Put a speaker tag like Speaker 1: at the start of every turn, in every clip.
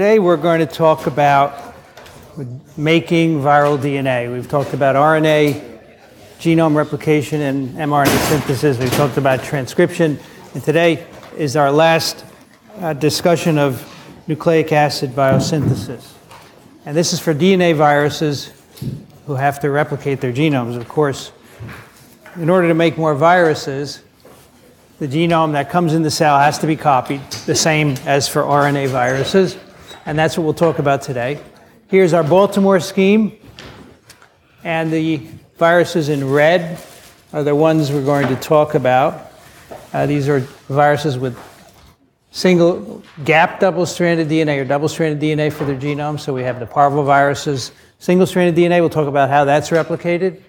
Speaker 1: Today we're going to talk about making viral DNA. We've talked about RNA, genome replication, and mRNA synthesis. We've talked about transcription. And today is our last uh, discussion of nucleic acid biosynthesis. And this is for DNA viruses who have to replicate their genomes. Of course, in order to make more viruses, the genome that comes in the cell has to be copied, the same as for RNA viruses. And that's what we'll talk about today. Here's our Baltimore scheme. And the viruses in red are the ones we're going to talk about. Uh, these are viruses with single gap double stranded DNA or double stranded DNA for their genome. So we have the parvoviruses, single stranded DNA. We'll talk about how that's replicated.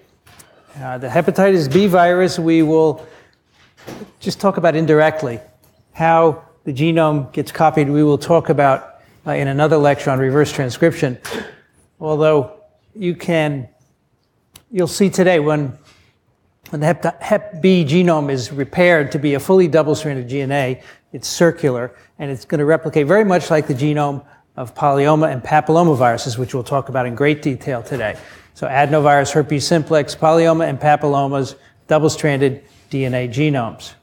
Speaker 1: Uh, the hepatitis B virus, we will just talk about indirectly how the genome gets copied. We will talk about in another lecture on reverse transcription. Although you can, you'll see today when, when the hep, hep B genome is repaired to be a fully double-stranded DNA, it's circular and it's going to replicate very much like the genome of polyoma and papillomaviruses, which we'll talk about in great detail today. So adenovirus, herpes simplex, polyoma, and papillomas, double-stranded DNA genomes.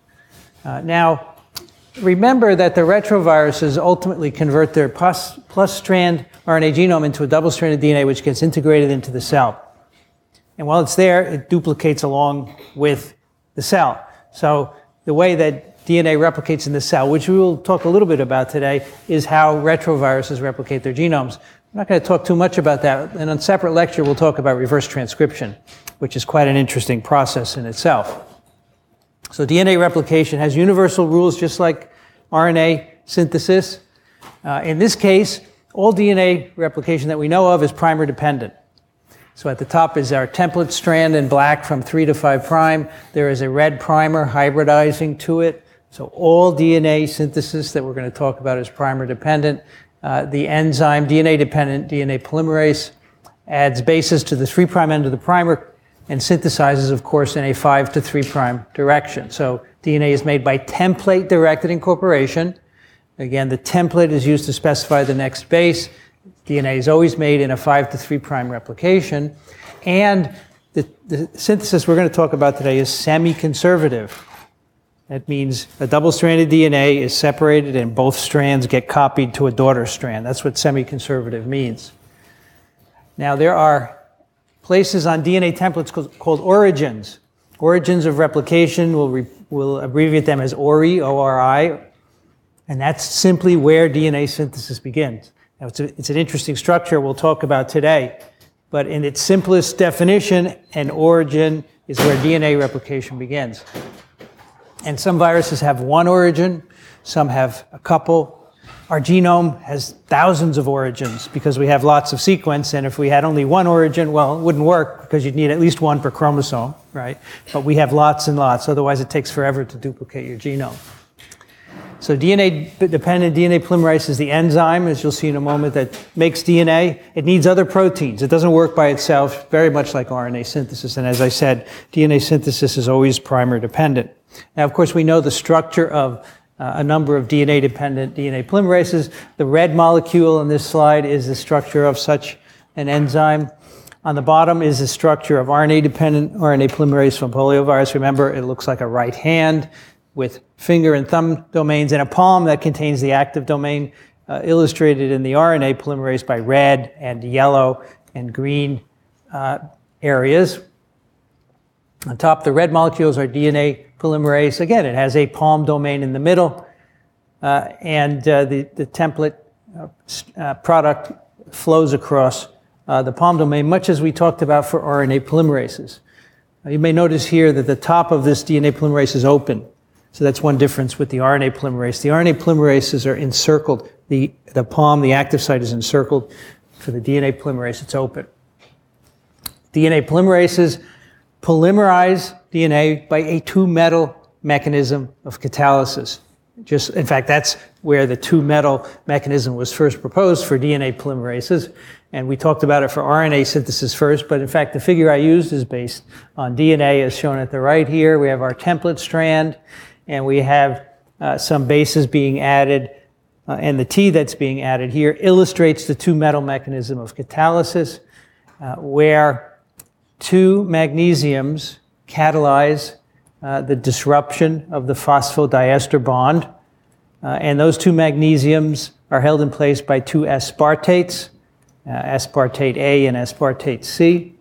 Speaker 1: Uh, now, remember that the retroviruses ultimately convert their plus, plus strand RNA genome into a double stranded DNA, which gets integrated into the cell. And while it's there, it duplicates along with the cell. So the way that DNA replicates in the cell, which we will talk a little bit about today, is how retroviruses replicate their genomes. I'm not going to talk too much about that. In a separate lecture, we'll talk about reverse transcription, which is quite an interesting process in itself. So DNA replication has universal rules just like RNA synthesis. Uh, in this case, all DNA replication that we know of is primer dependent. So at the top is our template strand in black from 3 to 5 prime. There is a red primer hybridizing to it. So all DNA synthesis that we're going to talk about is primer dependent. Uh, the enzyme DNA dependent DNA polymerase adds bases to the 3 prime end of the primer and synthesizes, of course, in a 5 to 3 prime direction. So DNA is made by template directed incorporation. Again, the template is used to specify the next base. DNA is always made in a 5 to 3 prime replication. And the, the synthesis we're going to talk about today is semi conservative. That means a double stranded DNA is separated and both strands get copied to a daughter strand. That's what semi conservative means. Now, there are places on DNA templates called, origins. Origins of replication, we'll, re, we'll abbreviate them as ORI, O-R-I, and that's simply where DNA synthesis begins. Now, it's, a, it's an interesting structure we'll talk about today, but in its simplest definition, an origin is where DNA replication begins. And some viruses have one origin, some have a couple, our genome has thousands of origins because we have lots of sequence, and if we had only one origin, well, it wouldn't work because you'd need at least one per chromosome, right? But we have lots and lots, otherwise it takes forever to duplicate your genome. So DNA dependent DNA polymerase is the enzyme, as you'll see in a moment, that makes DNA. It needs other proteins. It doesn't work by itself, very much like RNA synthesis. And as I said, DNA synthesis is always primer dependent. Now, of course, we know the structure of a number of DNA dependent DNA polymerases. The red molecule on this slide is the structure of such an enzyme. On the bottom is the structure of RNA dependent RNA polymerase from poliovirus. Remember, it looks like a right hand with finger and thumb domains and a palm that contains the active domain uh, illustrated in the RNA polymerase by red and yellow and green uh, areas. On top, the red molecules are DNA polymerase. Again, it has a palm domain in the middle, uh, and uh, the, the template uh, uh product flows across uh, the palm domain, much as we talked about for RNA polymerases. you may notice here that the top of this DNA polymerase is open. So that's one difference with the RNA polymerase. The RNA polymerases are encircled. The, the palm, the active site is encircled. For the DNA polymerase, it's open. DNA polymerases polymerize DNA by a two metal mechanism of catalysis. Just, in fact, that's where the two metal mechanism was first proposed for DNA polymerases. And we talked about it for RNA synthesis first, but in fact, the figure I used is based on DNA as shown at the right here. We have our template strand, and we have uh, some bases being added uh, and the T that's being added here illustrates the two metal mechanism of catalysis, uh, where two magnesiums catalyze uh, the disruption of the phosphodiester bond. Uh, and those two magnesiums are held in place by two aspartates, uh, aspartate A and aspartate C.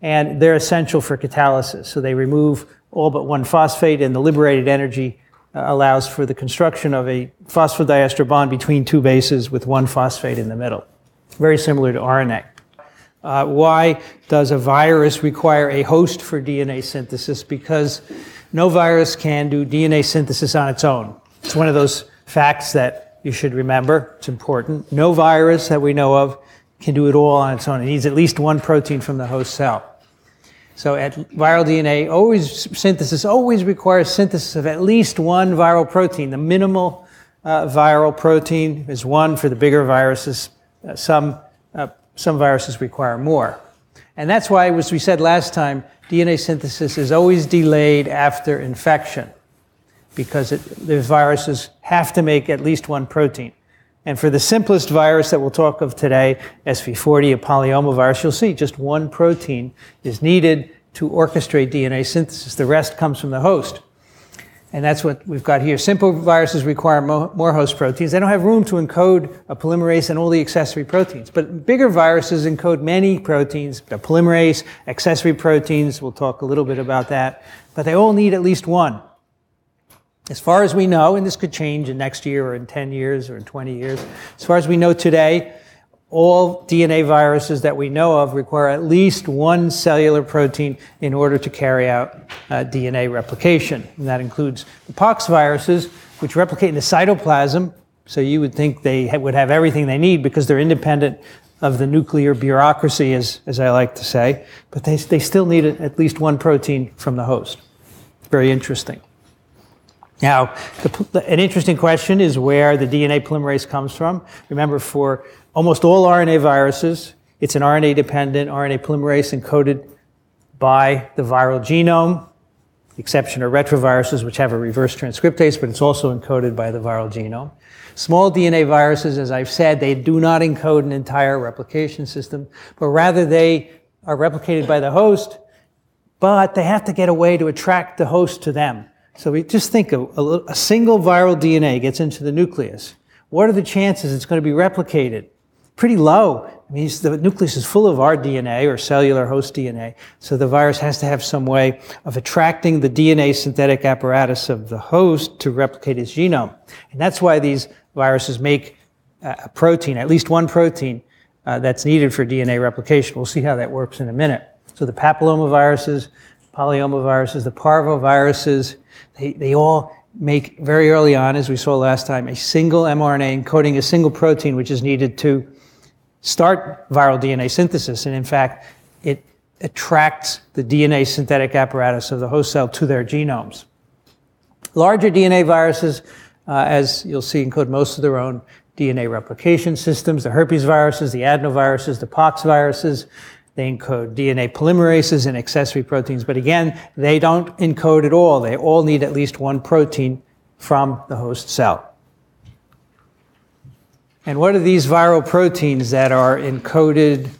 Speaker 1: And they're essential for catalysis. So they remove all but one phosphate, and the liberated energy uh, allows for the construction of a phosphodiester bond between two bases with one phosphate in the middle. Very similar to RNA. Uh, why does a virus require a host for DNA synthesis? Because no virus can do DNA synthesis on its own. It's one of those facts that you should remember. It's important. No virus that we know of can do it all on its own. It needs at least one protein from the host cell. So at viral DNA, always synthesis always requires synthesis of at least one viral protein. The minimal uh, viral protein is one for the bigger viruses. Uh, some uh, some viruses require more, and that's why, as we said last time, DNA synthesis is always delayed after infection, because it, the viruses have to make at least one protein. And for the simplest virus that we'll talk of today, SV40, a polyomavirus, you'll see just one protein is needed to orchestrate DNA synthesis. The rest comes from the host. And that's what we've got here. Simple viruses require more host proteins. They don't have room to encode a polymerase and all the accessory proteins. But bigger viruses encode many proteins, the polymerase, accessory proteins. We'll talk a little bit about that. But they all need at least one. As far as we know, and this could change in next year or in 10 years or in 20 years, as far as we know today, all DNA viruses that we know of require at least one cellular protein in order to carry out uh, DNA replication. And that includes the pox viruses, which replicate in the cytoplasm. So you would think they would have everything they need because they're independent of the nuclear bureaucracy, as, as I like to say. But they, they still need at least one protein from the host. Very interesting. Now, the, an interesting question is where the DNA polymerase comes from. Remember, for almost all RNA viruses, it's an RNA dependent RNA polymerase encoded by the viral genome. Exception are retroviruses, which have a reverse transcriptase, but it's also encoded by the viral genome. Small DNA viruses, as I've said, they do not encode an entire replication system, but rather they are replicated by the host, but they have to get a way to attract the host to them. So we just think a, a, a single viral DNA gets into the nucleus. What are the chances it's going to be replicated? Pretty low. I mean, the nucleus is full of our DNA or cellular host DNA. So the virus has to have some way of attracting the DNA synthetic apparatus of the host to replicate its genome. And that's why these viruses make a protein, at least one protein, uh, that's needed for DNA replication. We'll see how that works in a minute. So the papillomaviruses, polyomaviruses, the parvoviruses, they, they all make very early on, as we saw last time, a single mRNA encoding a single protein which is needed to start viral DNA synthesis. And in fact, it attracts the DNA synthetic apparatus of the host cell to their genomes. Larger DNA viruses, uh, as you'll see, encode most of their own DNA replication systems. The herpes viruses, the adenoviruses, the pox viruses, they encode DNA polymerases and accessory proteins, but again, they don't encode at all. They all need at least one protein from the host cell. And what are these viral proteins that are encoded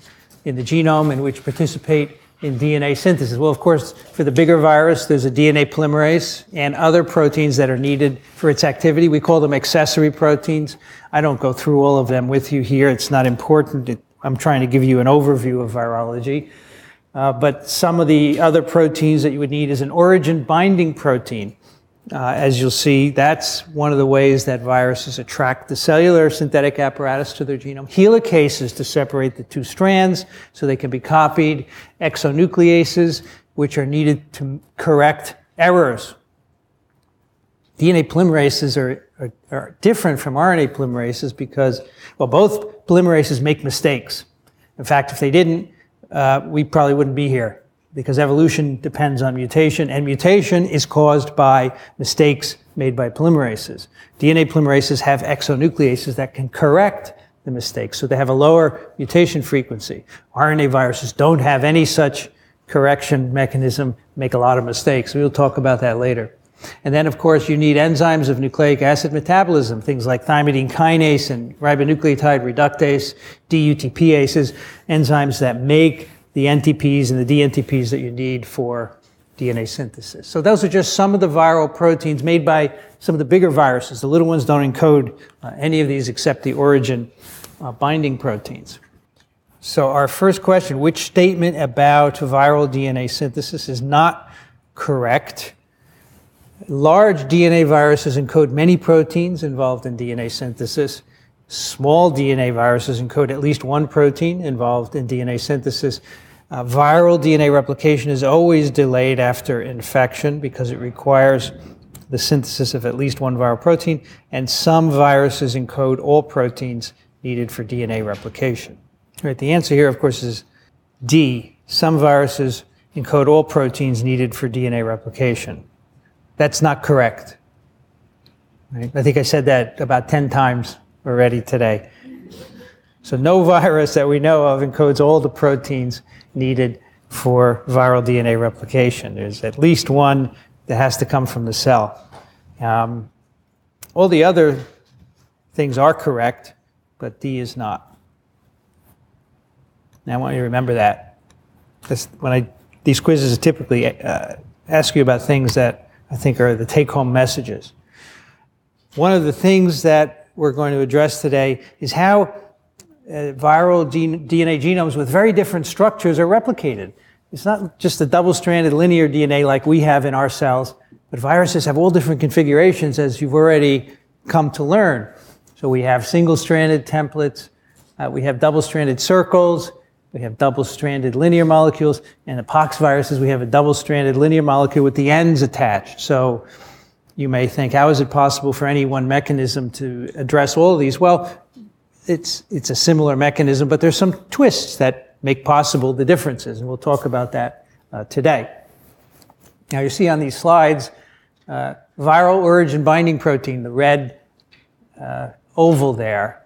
Speaker 1: in the genome and which participate in DNA synthesis? Well, of course, for the bigger virus, there's a DNA polymerase and other proteins that are needed for its activity. We call them accessory proteins. I don't go through all of them with you here. It's not important. I'm trying to give you an overview of virology. Uh, but some of the other proteins that you would need is an origin binding protein. Uh, as you'll see, that's one of the ways that viruses attract the cellular synthetic apparatus to their genome. Helicases to separate the two strands so they can be copied. Exonucleases, which are needed to correct errors. DNA polymerases are, are, are different from RNA polymerases because, well, both polymerases make mistakes. In fact, if they didn't, uh, we probably wouldn't be here because evolution depends on mutation, and mutation is caused by mistakes made by polymerases. DNA polymerases have exonucleases that can correct the mistakes, so they have a lower mutation frequency. RNA viruses don't have any such correction mechanism, make a lot of mistakes. We'll talk about that later. And then, of course, you need enzymes of nucleic acid metabolism, things like thymidine kinase and ribonucleotide reductase, DUTPases, enzymes that make the NTPs and the DNTPs that you need for DNA synthesis. So those are just some of the viral proteins made by some of the bigger viruses. The little ones don't encode uh, any of these except the origin uh, binding proteins. So our first question, which statement about viral DNA synthesis is not correct? Large DNA viruses encode many proteins involved in DNA synthesis. Small DNA viruses encode at least one protein involved in DNA synthesis. Uh, viral DNA replication is always delayed after infection because it requires the synthesis of at least one viral protein, and some viruses encode all proteins needed for DNA replication. Right, the answer here, of course, is D. Some viruses encode all proteins needed for DNA replication. That's not correct. Right? I think I said that about 10 times already today. So, no virus that we know of encodes all the proteins needed for viral DNA replication. There's at least one that has to come from the cell. Um, all the other things are correct, but D is not. Now I want you to remember that. This, when I, these quizzes typically uh, ask you about things that I think are the take home messages. One of the things that we're going to address today is how viral DNA genomes with very different structures are replicated. It's not just a double-stranded linear DNA like we have in our cells, but viruses have all different configurations as you've already come to learn. So we have single-stranded templates, uh, we have double-stranded circles, we have double-stranded linear molecules, and the pox viruses, we have a double-stranded linear molecule with the ends attached. So you may think, how is it possible for any one mechanism to address all of these? Well, it's, it's a similar mechanism, but there's some twists that make possible the differences, and we'll talk about that uh, today. Now, you see on these slides uh, viral origin binding protein, the red uh, oval there.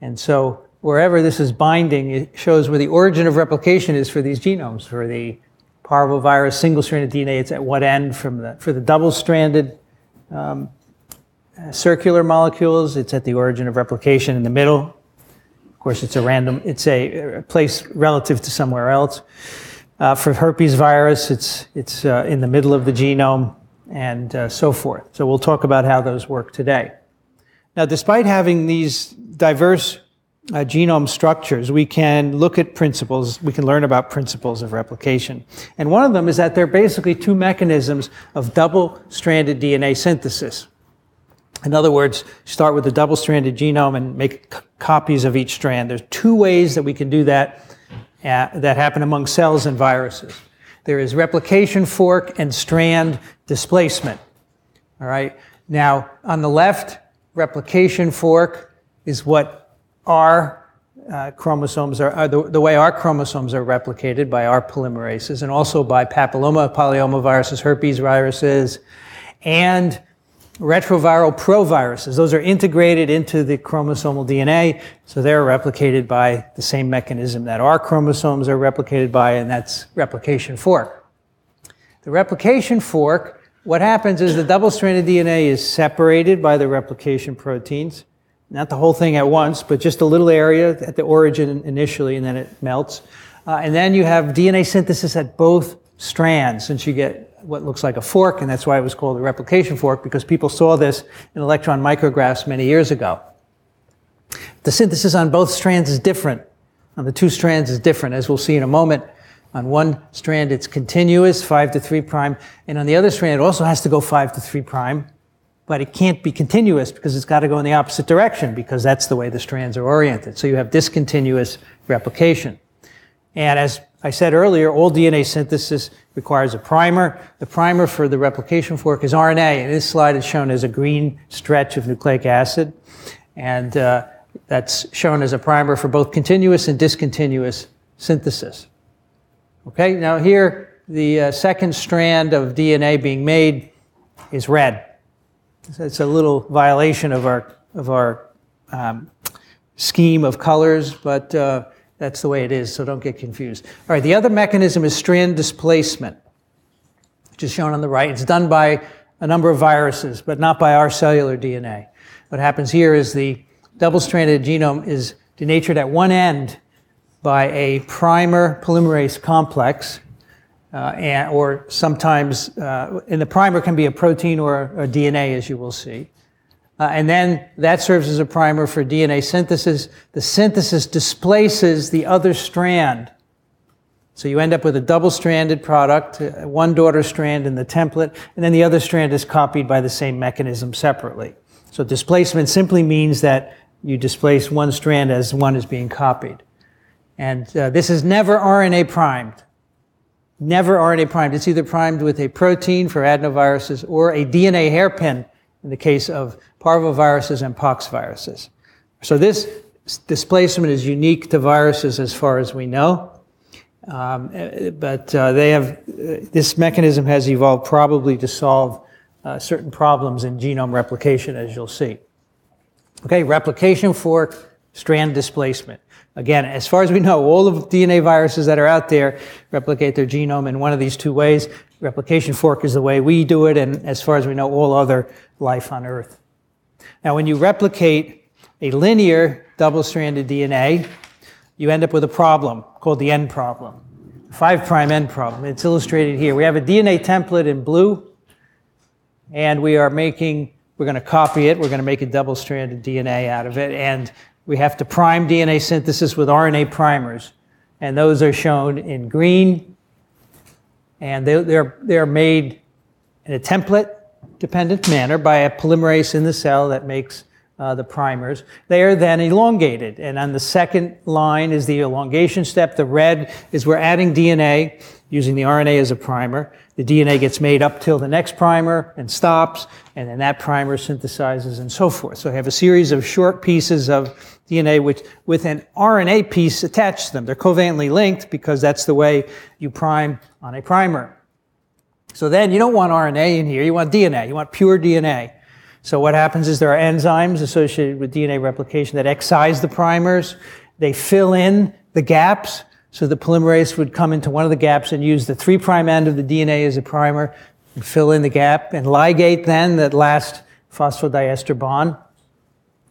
Speaker 1: And so, wherever this is binding, it shows where the origin of replication is for these genomes. For the parvovirus single stranded DNA, it's at what end from the, for the double stranded um, circular molecules, it's at the origin of replication in the middle. Of course, it's a random, it's a, place relative to somewhere else. Uh, for herpes virus, it's, it's uh, in the middle of the genome and uh, so forth. So we'll talk about how those work today. Now, despite having these diverse uh, genome structures, we can look at principles, we can learn about principles of replication. And one of them is that there are basically two mechanisms of double stranded DNA synthesis. In other words, start with a double-stranded genome and make c- copies of each strand. There's two ways that we can do that uh, that happen among cells and viruses. There is replication fork and strand displacement. All right. Now, on the left, replication fork is what our uh, chromosomes are, are the, the, way our chromosomes are replicated by our polymerases and also by papilloma, polyoma viruses, herpes viruses, and retroviral proviruses. Those are integrated into the chromosomal DNA, so they're replicated by the same mechanism that our chromosomes are replicated by, and that's replication fork. The replication fork, what happens is the double-stranded DNA is separated by the replication proteins, not the whole thing at once, but just a little area at the origin initially, and then it melts. Uh, and then you have DNA synthesis at both strands, since you get what looks like a fork, and that's why it was called a replication fork, because people saw this in electron micrographs many years ago. The synthesis on both strands is different. On the two strands is different, as we'll see in a moment. On one strand, it's continuous, 5 to 3 prime, and on the other strand, it also has to go 5 to 3 prime, but it can't be continuous because it's got to go in the opposite direction because that's the way the strands are oriented. So you have discontinuous replication. And as I said earlier, all DNA synthesis requires a primer. The primer for the replication fork is RNA, and this slide is shown as a green stretch of nucleic acid. And uh, that's shown as a primer for both continuous and discontinuous synthesis. Okay, now here, the uh, second strand of DNA being made is red. So it's a little violation of our, of our um, scheme of colors, but uh, that's the way it is, so don't get confused. All right, the other mechanism is strand displacement, which is shown on the right. It's done by a number of viruses, but not by our cellular DNA. What happens here is the double-stranded genome is denatured at one end by a primer polymerase complex, uh, and, or sometimes uh, in the primer can be a protein or a, a DNA, as you will see. Uh, and then that serves as a primer for DNA synthesis. The synthesis displaces the other strand. So you end up with a double stranded product, uh, one daughter strand in the template, and then the other strand is copied by the same mechanism separately. So displacement simply means that you displace one strand as one is being copied. And uh, this is never RNA primed. Never RNA primed. It's either primed with a protein for adenoviruses or a DNA hairpin in the case of parvoviruses and poxviruses. So this displacement is unique to viruses as far as we know. Um, but uh, they have, this mechanism has evolved probably to solve uh, certain problems in genome replication, as you'll see. Okay, replication fork, strand displacement. Again, as far as we know, all of DNA viruses that are out there replicate their genome in one of these two ways. Replication fork is the way we do it, and as far as we know, all other life on Earth. Now, when you replicate a linear double-stranded DNA, you end up with a problem called the end problem, the 5' prime end problem. It's illustrated here. We have a DNA template in blue, and we are making, we're going to copy it, we're going to make a double-stranded DNA out of it, and we have to prime DNA synthesis with RNA primers. And those are shown in green, and they, they're, they're made in a template dependent manner by a polymerase in the cell that makes uh, the primers. They are then elongated. And on the second line is the elongation step. The red is we're adding DNA using the RNA as a primer. The DNA gets made up till the next primer and stops, and then that primer synthesizes and so forth. So I have a series of short pieces of DNA which, with an RNA piece attached to them. They're covalently linked because that's the way you prime on a primer. So then you don't want RNA in here, you want DNA, you want pure DNA. So what happens is there are enzymes associated with DNA replication that excise the primers. They fill in the gaps. So the polymerase would come into one of the gaps and use the 3' prime end of the DNA as a primer and fill in the gap and ligate then that last phosphodiester bond.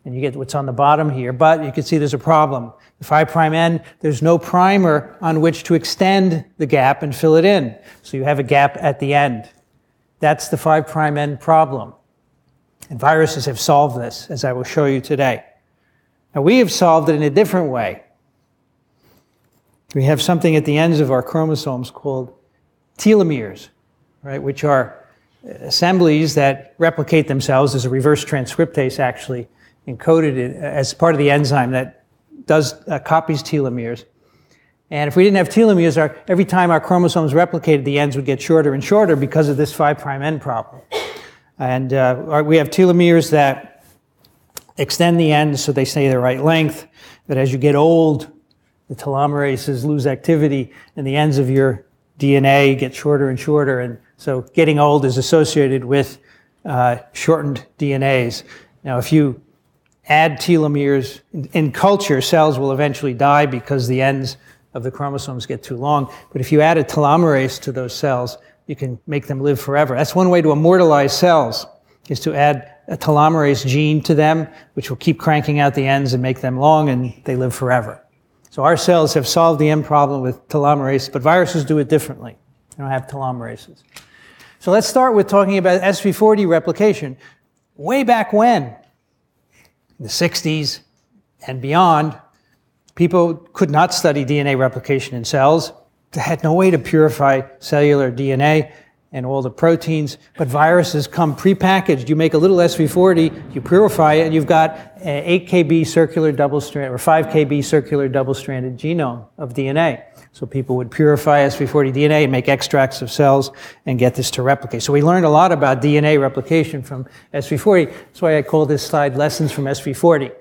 Speaker 1: And you get what's on the bottom here. But you can see there's a problem. The 5' end, there's no primer on which to extend the gap and fill it in. So you have a gap at the end. That's the 5' end problem. And viruses have solved this, as I will show you today. Now, we have solved it in a different way. We have something at the ends of our chromosomes called telomeres, right, which are uh, assemblies that replicate themselves as a reverse transcriptase, actually, encoded as part of the enzyme that does uh, copies telomeres. And if we didn't have telomeres, our, every time our chromosomes replicated, the ends would get shorter and shorter because of this 5 prime end problem. And uh, we have telomeres that extend the ends so they stay the right length. But as you get old, the telomerases lose activity and the ends of your DNA get shorter and shorter. And so getting old is associated with uh, shortened DNAs. Now, if you add telomeres in, culture, cells will eventually die because the ends of the chromosomes get too long. But if you add a telomerase to those cells, you can make them live forever. That's one way to immortalize cells, is to add a telomerase gene to them, which will keep cranking out the ends and make them long, and they live forever. So our cells have solved the end problem with telomerase, but viruses do it differently. They don't have telomerases. So let's start with talking about SV40 replication. Way back when, the 60s and beyond, people could not study DNA replication in cells They had no way to purify cellular DNA and all the proteins, but viruses come prepackaged. You make a little SV40, you purify it, and you've got an 8 kb circular double strand or 5 kb circular double stranded genome of DNA. So people would purify SV40 DNA and make extracts of cells and get this to replicate. So we learned a lot about DNA replication from SV40. That's why I call this slide Lessons from SV40.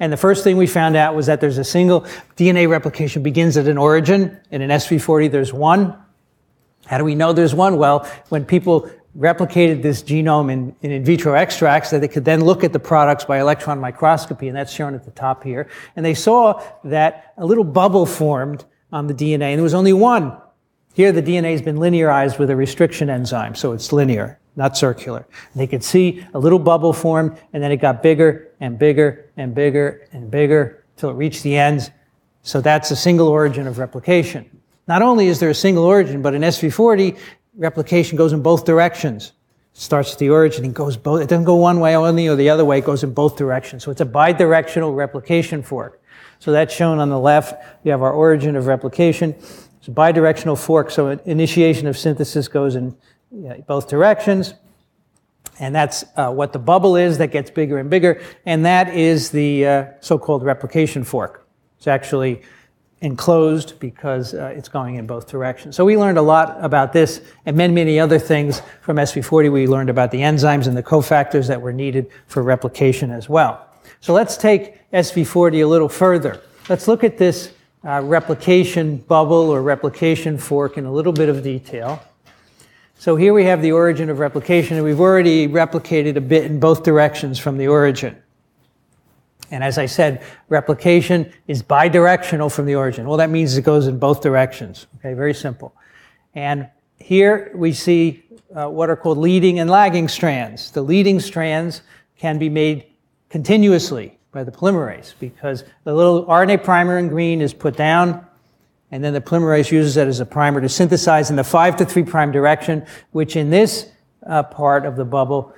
Speaker 1: And the first thing we found out was that there's a single DNA replication begins at an origin. In an SV40, there's one. How do we know there's one? Well, when people replicated this genome in, in, in vitro extracts that they could then look at the products by electron microscopy, and that's shown at the top here. And they saw that a little bubble formed on the DNA, and there was only one. Here, the DNA has been linearized with a restriction enzyme, so it's linear. not circular. And they could see a little bubble formed, and then it got bigger and bigger and bigger and bigger till it reached the ends. So that's a single origin of replication. Not only is there a single origin, but in SV40, replication goes in both directions. It starts at the origin and goes both, it doesn't go one way only or the other way, it goes in both directions. So it's a bidirectional replication fork. So that's shown on the left. You have our origin of replication. It's a bidirectional fork, so initiation of synthesis goes in both directions. And that's uh, what the bubble is that gets bigger and bigger. And that is the uh, so called replication fork. It's actually enclosed because uh, it's going in both directions. So we learned a lot about this and many, many other things from SV40. We learned about the enzymes and the cofactors that were needed for replication as well. So let's take SV40 a little further. Let's look at this uh, replication bubble or replication fork in a little bit of detail. So here we have the origin of replication, and we've already replicated a bit in both directions from the origin. And as I said, replication is bidirectional from the origin. Well, that means it goes in both directions. Okay, very simple. And here we see uh, what are called leading and lagging strands. The leading strands can be made continuously by the polymerase because the little RNA primer in green is put down and then the polymerase uses it as a primer to synthesize in the 5 to 3 prime direction, which in this uh, part of the bubble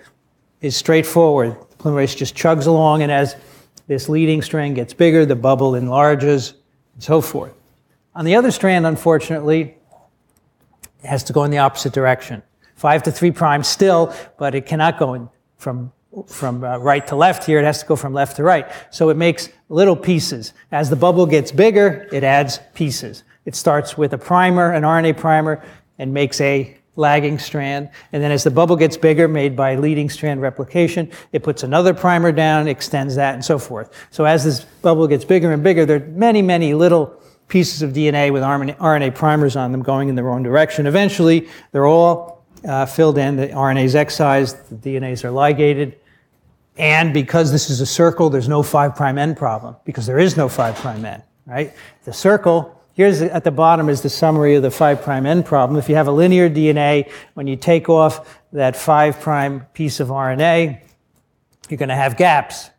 Speaker 1: is straightforward. The polymerase just chugs along, and as this leading strand gets bigger, the bubble enlarges, and so forth. On the other strand, unfortunately, it has to go in the opposite direction. 5 to 3 prime still, but it cannot go in from, from uh, right to left here. It has to go from left to right. So it makes little pieces. As the bubble gets bigger, it adds pieces. It starts with a primer, an RNA primer, and makes a lagging strand. And then as the bubble gets bigger, made by leading strand replication, it puts another primer down, extends that, and so forth. So as this bubble gets bigger and bigger, there are many, many little pieces of DNA with RNA primers on them going in the wrong direction. Eventually, they're all uh, filled in. The RNA is excised, the DNAs are ligated. And because this is a circle, there's no 5' prime end problem, because there is no 5' prime end, right? The circle Here's at the bottom is the summary of the 5' prime end problem. If you have a linear DNA, when you take off that 5' prime piece of RNA, you're going to have gaps.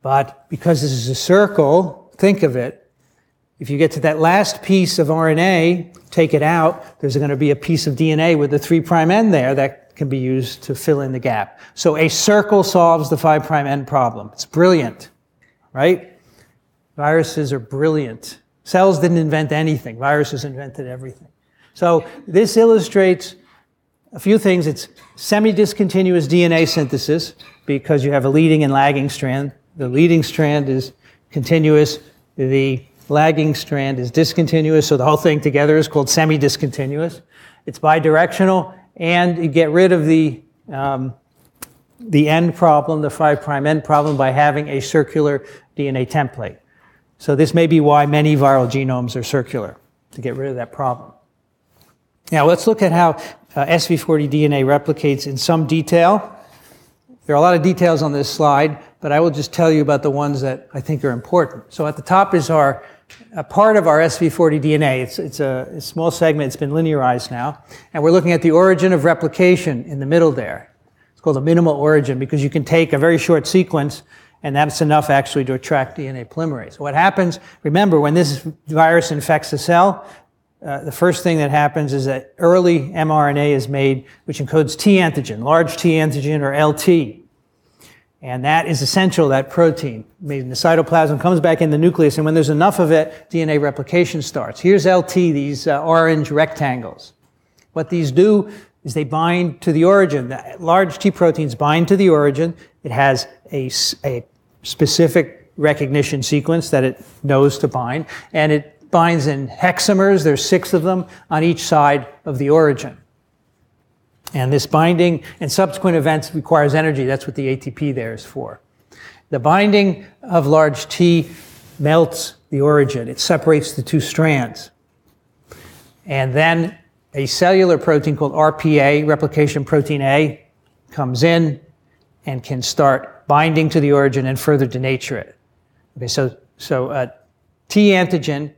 Speaker 1: But because this is a circle, think of it. If you get to that last piece of RNA, take it out, there's going to be a piece of DNA with the 3' prime end there that can be used to fill in the gap. So a circle solves the 5' prime end problem. It's brilliant, right? Viruses are brilliant. Cells didn't invent anything. Viruses invented everything. So this illustrates a few things. It's semi-discontinuous DNA synthesis because you have a leading and lagging strand. The leading strand is continuous. The lagging strand is discontinuous. So the whole thing together is called semi-discontinuous. It's bidirectional and you get rid of the um, the end problem, the 5' end problem, by having a circular DNA template. So this may be why many viral genomes are circular, to get rid of that problem. Now let's look at how uh, SV40 DNA replicates in some detail. There are a lot of details on this slide, but I will just tell you about the ones that I think are important. So at the top is our a part of our SV40 DNA. It's, it's a, a small segment. It's been linearized now. And we're looking at the origin of replication in the middle there. It's called a minimal origin because you can take a very short sequence and that's enough actually to attract DNA polymerase. What happens, remember, when this virus infects a cell, uh, the first thing that happens is that early mRNA is made, which encodes T antigen, large T antigen or LT. And that is essential, that protein made in the cytoplasm comes back in the nucleus, and when there's enough of it, DNA replication starts. Here's LT, these uh, orange rectangles. What these do is they bind to the origin. The large T proteins bind to the origin. It has a, a specific recognition sequence that it knows to bind, and it binds in hexamers. There's six of them on each side of the origin. And this binding and subsequent events requires energy. That's what the ATP there is for. The binding of large T melts the origin. It separates the two strands. And then a cellular protein called RPA, replication protein A, comes in and can start binding to the origin and further denature it. Okay, so, so uh, T antigen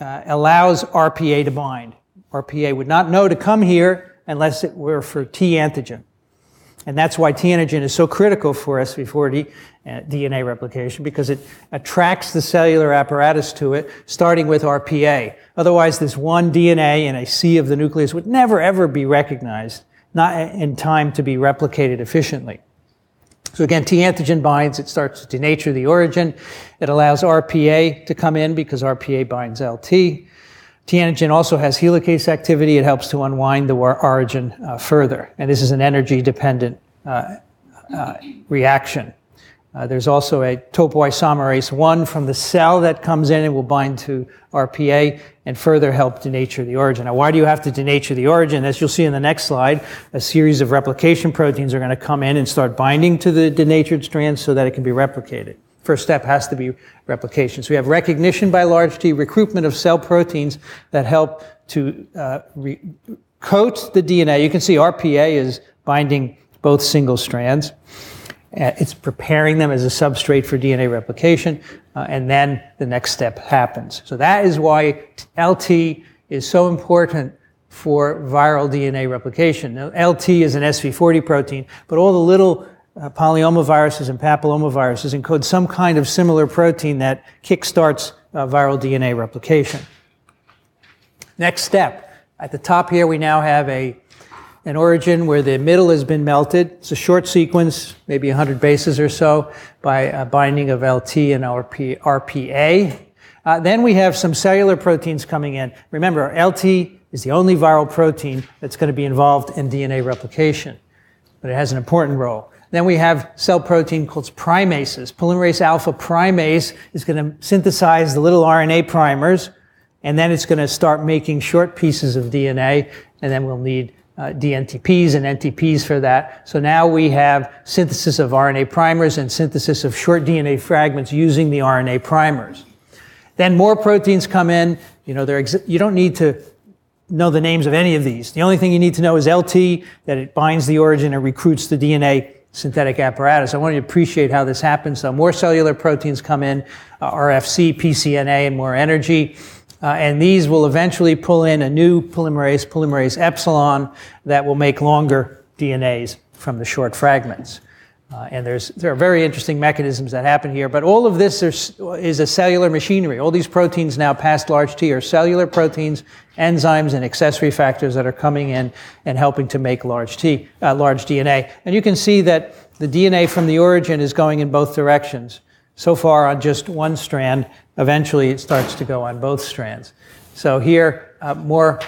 Speaker 1: uh, allows RPA to bind. RPA would not know to come here unless it were for T antigen. And that's why T antigen is so critical for SV40 uh, DNA replication because it attracts the cellular apparatus to it, starting with RPA. Otherwise, this one DNA in a sea of the nucleus would never ever be recognized, not in time to be replicated efficiently. So again, T antigen binds, it starts to denature the origin. It allows RPA to come in because RPA binds LT. T antigen also has helicase activity. It helps to unwind the origin uh, further. And this is an energy dependent uh, uh, reaction. Uh, there's also a topoisomerase 1 from the cell that comes in and will bind to RPA and further help denature the origin. Now, why do you have to denature the origin? As you'll see in the next slide, a series of replication proteins are going to come in and start binding to the denatured strands so that it can be replicated. First step has to be replication. So we have recognition by large T, recruitment of cell proteins that help to uh, re- coat the DNA. You can see RPA is binding both single strands. Uh, it's preparing them as a substrate for DNA replication, uh, and then the next step happens. So that is why LT is so important for viral DNA replication. Now, LT is an SV40 protein, but all the little uh, polyomaviruses and papillomaviruses encode some kind of similar protein that kickstarts uh, viral DNA replication. Next step. At the top here, we now have a an origin where the middle has been melted. It's a short sequence, maybe 100 bases or so, by binding of LT and RP, RPA. Uh, then we have some cellular proteins coming in. Remember, LT is the only viral protein that's going to be involved in DNA replication, but it has an important role. Then we have cell protein called primases. Polymerase alpha primase is going to synthesize the little RNA primers, and then it's going to start making short pieces of DNA, and then we'll need uh, DNTPs and NTPs for that. So now we have synthesis of RNA primers and synthesis of short DNA fragments using the RNA primers. Then more proteins come in. You know, you don't need to know the names of any of these. The only thing you need to know is LT, that it binds the origin and recruits the DNA synthetic apparatus. I want you to appreciate how this happens. So more cellular proteins come in, uh, RFC, pCNA, and more energy. Uh, and these will eventually pull in a new polymerase, polymerase epsilon, that will make longer DNAs from the short fragments. Uh, and there's, there are very interesting mechanisms that happen here, but all of this is, is a cellular machinery. All these proteins now past large T are cellular proteins, enzymes, and accessory factors that are coming in and helping to make large T, uh, large DNA. And you can see that the DNA from the origin is going in both directions. So far on just one strand, eventually it starts to go on both strands. So here, uh, more,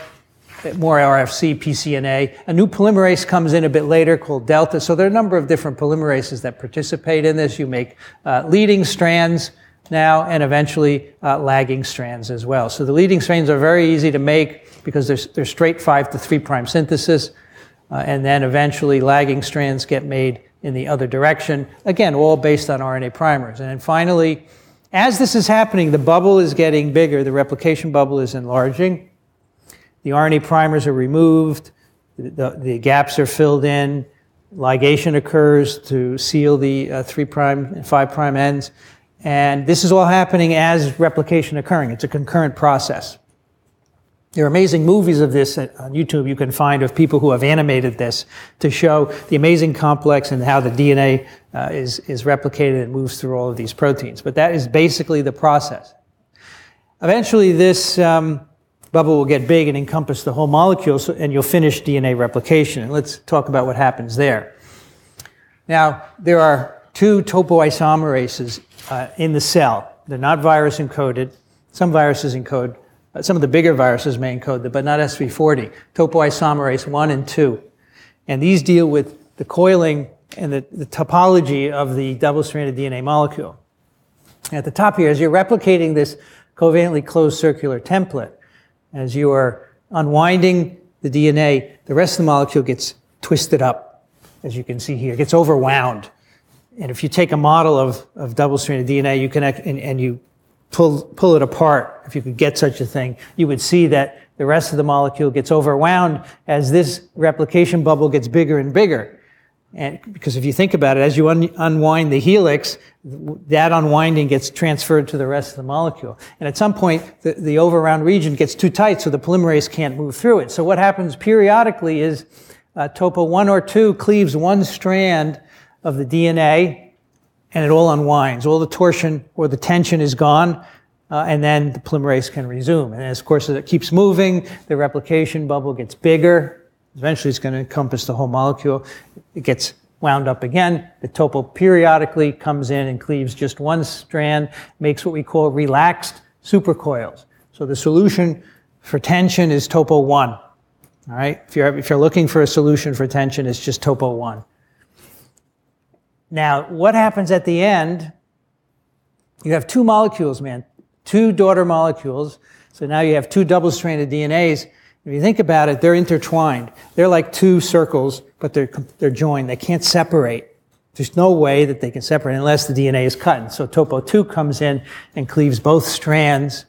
Speaker 1: more RFC, pCNA. A new polymerase comes in a bit later called Delta. So there are a number of different polymerases that participate in this. You make uh, leading strands now and eventually uh, lagging strands as well. So the leading strands are very easy to make because they're, they're straight 5 to 3 prime synthesis. Uh, and then eventually lagging strands get made in the other direction. Again, all based on RNA primers. And then finally, as this is happening, the bubble is getting bigger, the replication bubble is enlarging. The RNA primers are removed, the, the gaps are filled in, ligation occurs to seal the uh, 3' and 5' prime ends. And this is all happening as replication occurring. It's a concurrent process. There are amazing movies of this on YouTube you can find of people who have animated this to show the amazing complex and how the DNA uh, is, is replicated and moves through all of these proteins. But that is basically the process. Eventually, this um, bubble will get big and encompass the whole molecule, so, and you'll finish DNA replication. And let's talk about what happens there. Now, there are two topoisomerases uh, in the cell. They're not virus encoded. Some viruses encode uh, some of the bigger viruses may encode them, but not SV40, topoisomerase 1 and 2. And these deal with the coiling and the, the topology of the double-stranded DNA molecule. At the top here, as you're replicating this covalently closed circular template, as you are unwinding the DNA, the rest of the molecule gets twisted up, as you can see here, it gets overwound. And if you take a model of, of double-stranded DNA, you can, and, and you pull, pull it apart, if you could get such a thing, you would see that the rest of the molecule gets overwound as this replication bubble gets bigger and bigger. And because if you think about it, as you un- unwind the helix, that unwinding gets transferred to the rest of the molecule. And at some point, the, the overwound region gets too tight, so the polymerase can't move through it. So what happens periodically is uh, topo 1 or 2 cleaves one strand of the DNA, and it all unwinds. All the torsion or the tension is gone, uh, and then the polymerase can resume. And of course, as it keeps moving, the replication bubble gets bigger, Eventually, it's going to encompass the whole molecule. It gets wound up again. The topo periodically comes in and cleaves just one strand, makes what we call relaxed supercoils. So the solution for tension is topo 1. All right? If you're, if you're looking for a solution for tension, it's just topo 1. Now, what happens at the end? You have two molecules, man, two daughter molecules. So now you have two double stranded DNAs. If you think about it, they're intertwined. They're like two circles, but they're, they're joined. They can't separate. There's no way that they can separate unless the DNA is cut. And so topo 2 comes in and cleaves both strands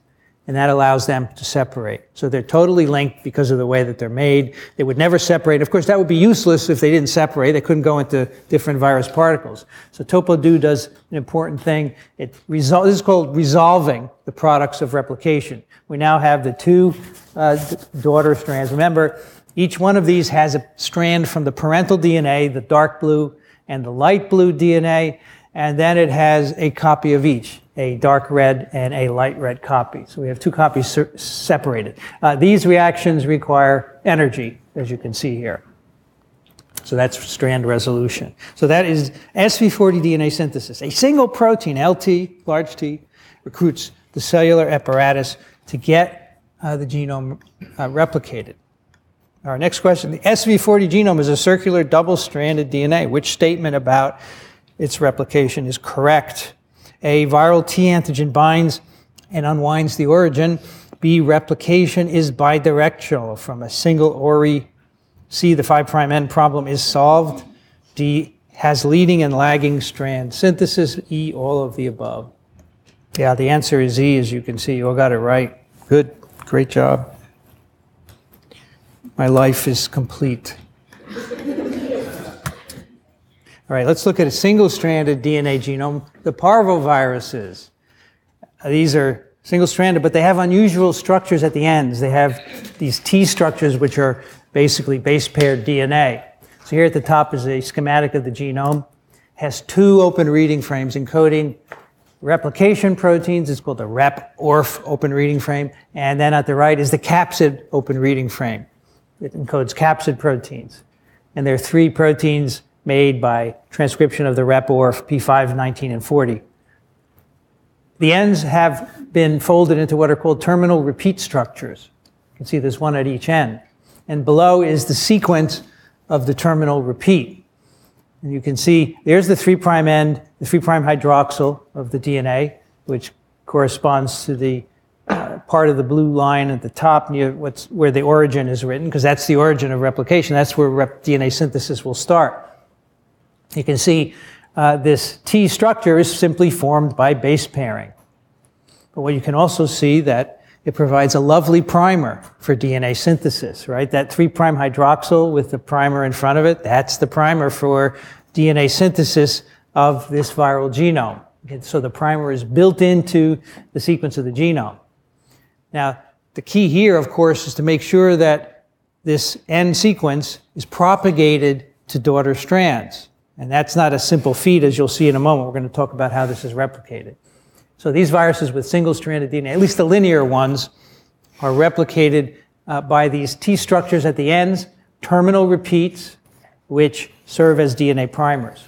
Speaker 1: and that allows them to separate. So they're totally linked because of the way that they're made. They would never separate. Of course, that would be useless if they didn't separate. They couldn't go into different virus particles. So TOPO2 does an important thing. It resol- this is called resolving the products of replication. We now have the two daughter strands. Remember, each one of these has a strand from the parental DNA, the dark blue and the light blue DNA, and then it has a copy of each a dark red and a light red copy. So we have two copies separated. Uh, these reactions require energy, as you can see here. So that's strand resolution. So that is SV40 DNA synthesis. A single protein, LT, large T, recruits the cellular apparatus to get uh, the genome uh, replicated. Our next question the SV40 genome is a circular double stranded DNA. Which statement about its replication is correct? A, viral T antigen binds and unwinds the origin. B, replication is bidirectional from a single ORI. C, the 5' end problem is solved. D, has leading and lagging strand synthesis. E, all of the above. Yeah, the answer is E, as you can see. You all got it right. Good. Great job. My life is complete. All right, let's look at a single-stranded DNA genome, the parvoviruses. These are single-stranded, but they have unusual structures at the ends. They have these T structures, which are basically base-paired DNA. So here at the top is a schematic of the genome. Has two open reading frames encoding replication proteins. It's called the rep-orf open reading frame. And then at the right is the capsid open reading frame. It encodes capsid proteins. And there are three proteins made by transcription of the rep-orf P5, 19, and 40. The ends have been folded into what are called terminal repeat structures. You can see there's one at each end. And below is the sequence of the terminal repeat. And you can see there's the 3' prime end, the 3' hydroxyl of the DNA, which corresponds to the uh, part of the blue line at the top near what's, where the origin is written, because that's the origin of replication. That's where rep- DNA synthesis will start. You can see uh, this T structure is simply formed by base pairing. But what you can also see that it provides a lovely primer for DNA synthesis, right? That 3' hydroxyl with the primer in front of it, that's the primer for DNA synthesis of this viral genome. Okay, so the primer is built into the sequence of the genome. Now, the key here, of course, is to make sure that this end sequence is propagated to daughter strands. And that's not a simple feat, as you'll see in a moment. We're going to talk about how this is replicated. So these viruses with single-stranded DNA, at least the linear ones, are replicated uh, by these T structures at the ends, terminal repeats, which serve as DNA primers.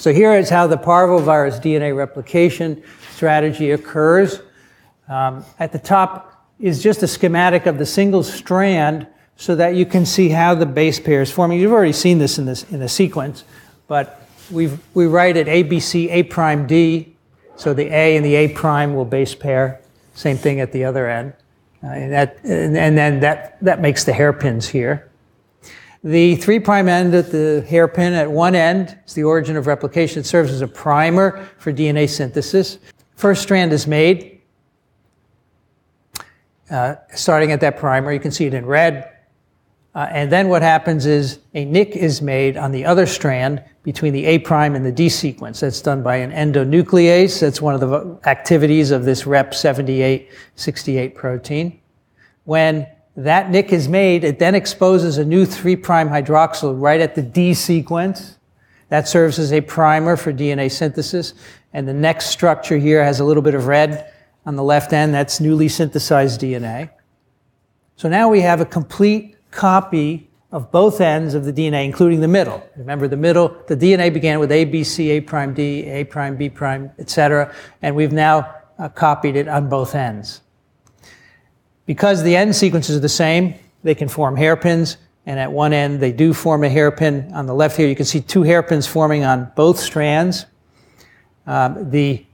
Speaker 1: So here is how the parvovirus DNA replication strategy occurs. Um, at the top is just a schematic of the single strand so that you can see how the base pair is forming. You've already seen this in, this, in the sequence, but we we write it ABC A prime D, so the A and the A prime will base pair. Same thing at the other end. Uh, and, that, and, and, then that, that makes the hairpins here. The 3' prime end at the hairpin at one end is the origin of replication. It serves as a primer for DNA synthesis. First strand is made. Uh, starting at that primer, you can see it in red Uh, and then what happens is a nick is made on the other strand between the A prime and the D sequence. That's done by an endonuclease. That's one of the activities of this rep 7868 protein. When that nick is made, it then exposes a new 3' hydroxyl right at the D sequence. That serves as a primer for DNA synthesis. And the next structure here has a little bit of red on the left end. That's newly synthesized DNA. So now we have a complete copy of both ends of the DNA, including the middle. Remember the middle, the DNA began with A, B, C, A prime, D, A prime, B prime, etc. And we've now uh, copied it on both ends. Because the end sequences are the same, they can form hairpins, and at one end they do form a hairpin. On the left here, you can see two hairpins forming on both strands. Um, the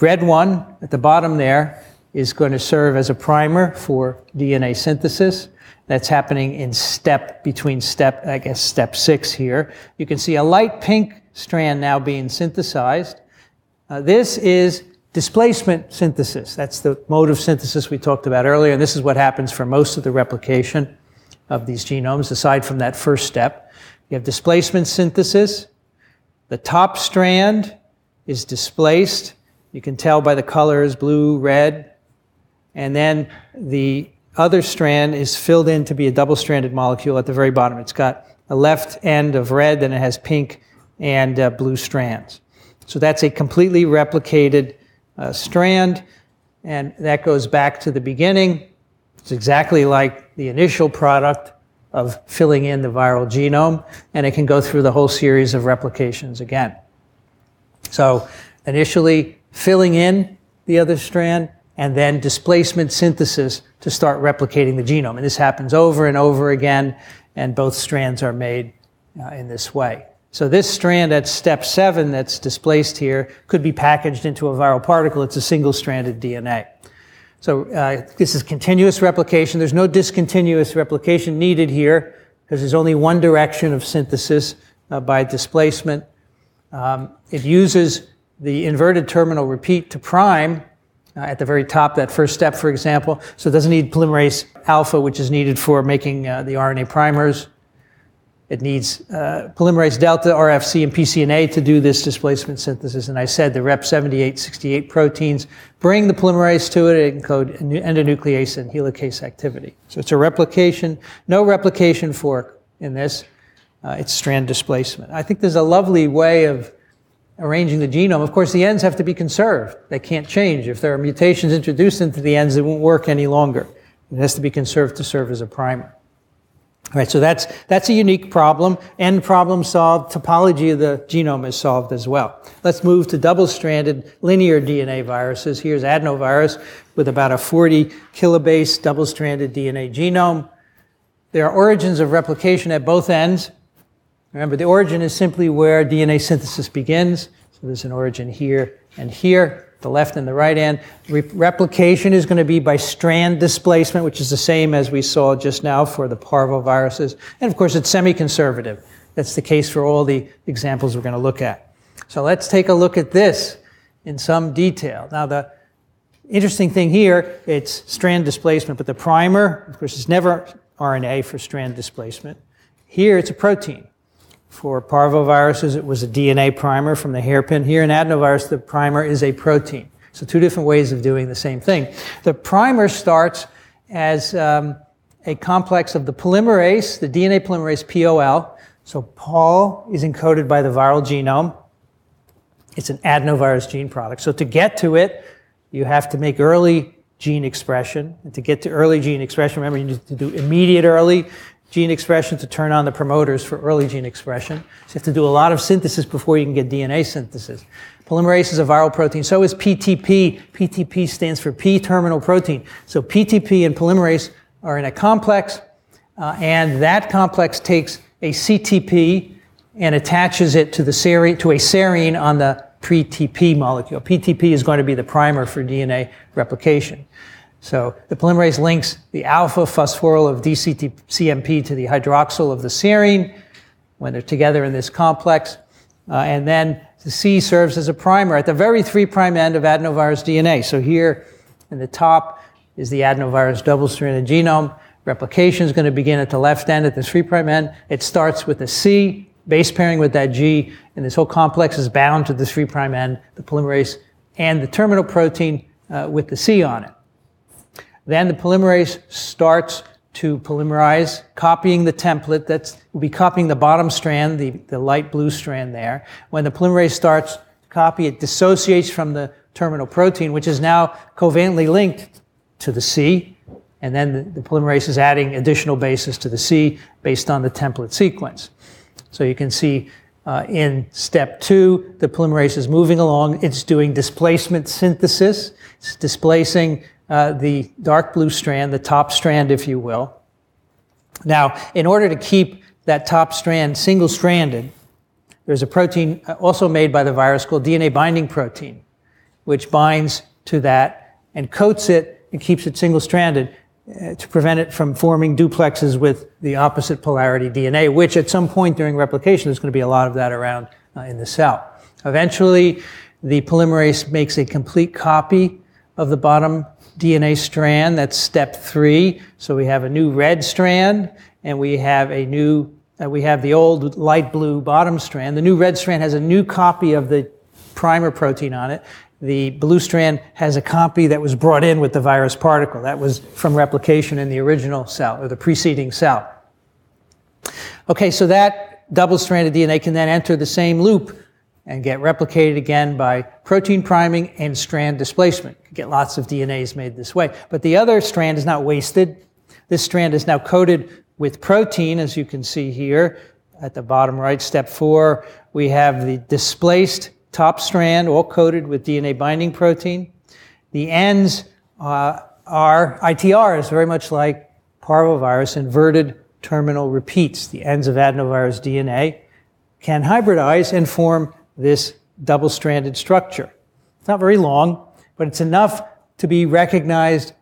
Speaker 1: red one at the bottom there is going to serve as a primer for DNA synthesis. That's happening in step between step, I guess, step six here. You can see a light pink strand now being synthesized. Uh, this is displacement synthesis. That's the mode of synthesis we talked about earlier. And this is what happens for most of the replication of these genomes, aside from that first step. You have displacement synthesis. The top strand is displaced. You can tell by the colors, blue, red. And then the other strand is filled in to be a double-stranded molecule at the very bottom. It's got a left end of red, then it has pink and uh, blue strands. So that's a completely replicated uh, strand, and that goes back to the beginning. It's exactly like the initial product of filling in the viral genome, and it can go through the whole series of replications again. So initially filling in the other strand, and then displacement synthesis to start replicating the genome. And this happens over and over again, and both strands are made uh, in this way. So this strand at step seven that's displaced here could be packaged into a viral particle. It's a single-stranded DNA. So uh, this is continuous replication. There's no discontinuous replication needed here because there's only one direction of synthesis uh, by displacement. Um, it uses the inverted terminal repeat to prime uh, at the very top, that first step, for example. So it doesn't need polymerase alpha, which is needed for making uh, the RNA primers. It needs uh, polymerase delta, RFC, and PCNA to do this displacement synthesis. And I said the REP7868 proteins bring the polymerase to it and encode endonuclease and helicase activity. So it's a replication, no replication fork in this. Uh, it's strand displacement. I think there's a lovely way of arranging the genome, of course, the ends have to be conserved. They can't change. If there are mutations introduced into the ends, it won't work any longer. It has to be conserved to serve as a primer. All right, so that's, that's a unique problem. End problem solved. Topology of the genome is solved as well. Let's move to double-stranded linear DNA viruses. Here's adenovirus with about a 40 kilobase double-stranded DNA genome. There are origins of replication at both ends. Remember, the origin is simply where DNA synthesis begins. So there's an origin here and here, the left and the right end. Re replication is going to be by strand displacement, which is the same as we saw just now for the parvoviruses. And of course, it's semi-conservative. That's the case for all the examples we're going to look at. So let's take a look at this in some detail. Now, the interesting thing here, it's strand displacement, but the primer, of course, is never RNA for strand displacement. Here, it's a protein. For parvoviruses, it was a DNA primer from the hairpin. Here in adenovirus, the primer is a protein. So two different ways of doing the same thing. The primer starts as um, a complex of the polymerase, the DNA polymerase POL. So POL is encoded by the viral genome. It's an adenovirus gene product. So to get to it, you have to make early gene expression. And to get to early gene expression, remember you need to do immediate early gene expression to turn on the promoters for early gene expression. So you have to do a lot of synthesis before you can get DNA synthesis. Polymerase is a viral protein. So is PTP. PTP stands for preterminal protein. So PTP and polymerase are in a complex, uh, and that complex takes a CTP and attaches it to the serine, to a serine on the pre-TP molecule. PTP is going to be the primer for DNA replication. So the polymerase links the alpha phosphoryl of DCMP to the hydroxyl of the serine when they're together in this complex. Uh, and then the C serves as a primer at the very 3' end of adenovirus DNA. So here in the top is the adenovirus double-stranded genome Replication is going to begin at the left end, at the 3' end. It starts with a C, base pairing with that G, and this whole complex is bound to the 3' end, the polymerase, and the terminal protein uh, with the C on it. Then the polymerase starts to polymerize, copying the template. That's will be copying the bottom strand, the, the light blue strand there. When the polymerase starts to copy, it dissociates from the terminal protein, which is now covalently linked to the C, and then the, the polymerase is adding additional bases to the C based on the template sequence. So you can see uh, in step two, the polymerase is moving along. It's doing displacement synthesis. It's displacing uh, the dark blue strand, the top strand, if you will. Now, in order to keep that top strand single stranded, there's a protein uh, also made by the virus called DNA binding protein, which binds to that and coats it and keeps it single stranded uh, to prevent it from forming duplexes with the opposite polarity DNA, which at some point during replication, there's going to be a lot of that around in the cell. Eventually, the polymerase makes a complete copy of the bottom DNA strand. That's step three. So we have a new red strand and we have a new, uh, we have the old light blue bottom strand. The new red strand has a new copy of the primer protein on it. The blue strand has a copy that was brought in with the virus particle. That was from replication in the original cell or the preceding cell. Okay, so that double-stranded DNA can then enter the same loop and get replicated again by protein priming and strand displacement. You get lots of DNAs made this way. But the other strand is not wasted. This strand is now coated with protein, as you can see here at the bottom right, step four. We have the displaced top strand all coated with DNA binding protein. The ends uh, are ITRs, very much like parvovirus, inverted terminal repeats. The ends of adenovirus DNA can hybridize and form this double stranded structure. It's not very long, but it's enough to be recognized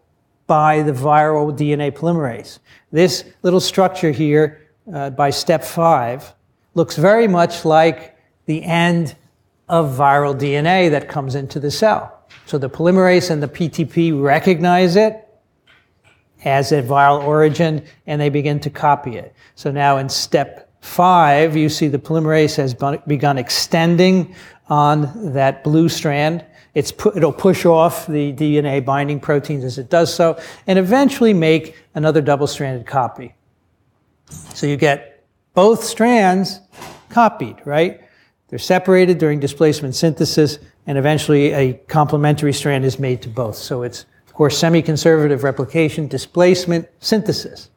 Speaker 1: by the viral DNA polymerase. This little structure here uh, by step five looks very much like the end of viral DNA that comes into the cell. So the polymerase and the PTP recognize it as a viral origin and they begin to copy it. So now in step Five, you see the polymerase has begun extending on that blue strand. It's pu- it'll push off the DNA binding proteins as it does so, and eventually make another double-stranded copy. So you get both strands copied, right? They're separated during displacement synthesis, and eventually a complementary strand is made to both. So it's, of course, semi-conservative replication, displacement, synthesis.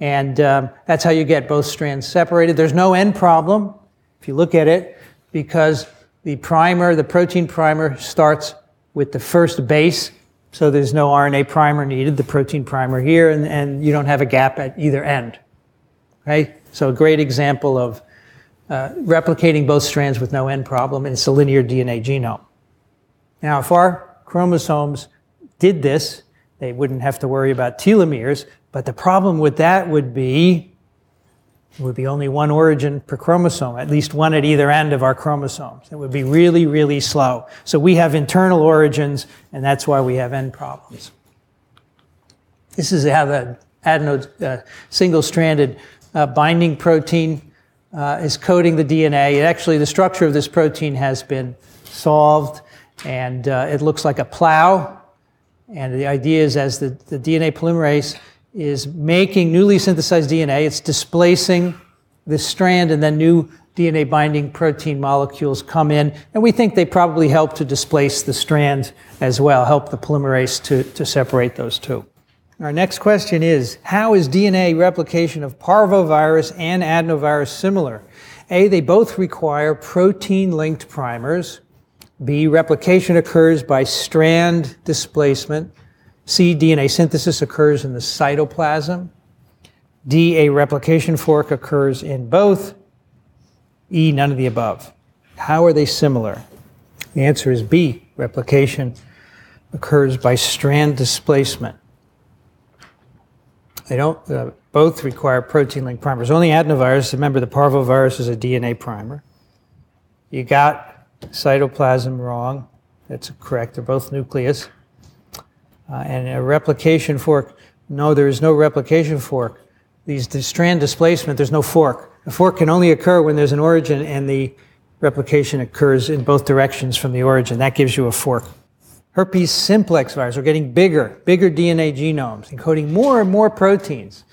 Speaker 1: And um, that's how you get both strands separated. There's no end problem, if you look at it, because the primer, the protein primer, starts with the first base. So there's no RNA primer needed, the protein primer here, and, and you don't have a gap at either end. Okay? So a great example of uh, replicating both strands with no end problem, and it's a linear DNA genome. Now, if our chromosomes did this, they wouldn't have to worry about telomeres, but the problem with that would be it would be only one origin per chromosome, at least one at either end of our chromosomes. It would be really, really slow. So we have internal origins, and that's why we have end problems. This is how the adenode uh, single-stranded uh, binding protein uh, is coding the DNA. It actually, the structure of this protein has been solved, and uh, it looks like a plow. And the idea is as the, the DNA polymerase is making newly synthesized DNA. It's displacing this strand, and then new DNA binding protein molecules come in. And we think they probably help to displace the strand as well, help the polymerase to, to separate those two. Our next question is How is DNA replication of parvovirus and adenovirus similar? A, they both require protein linked primers. B, replication occurs by strand displacement. C, DNA synthesis occurs in the cytoplasm. D, a replication fork occurs in both. E, none of the above. How are they similar? The answer is B, replication occurs by strand displacement. They don't, uh, both require protein link primers. Only adenovirus, remember the parvovirus is a DNA primer. You got cytoplasm wrong. That's correct. They're both nucleus. Uh, and a replication fork No, there is no replication fork. These the strand displacement, there's no fork. A fork can only occur when there's an origin and the replication occurs in both directions from the origin. That gives you a fork. Herpes simplex virus are getting bigger, bigger DNA genomes, encoding more and more proteins.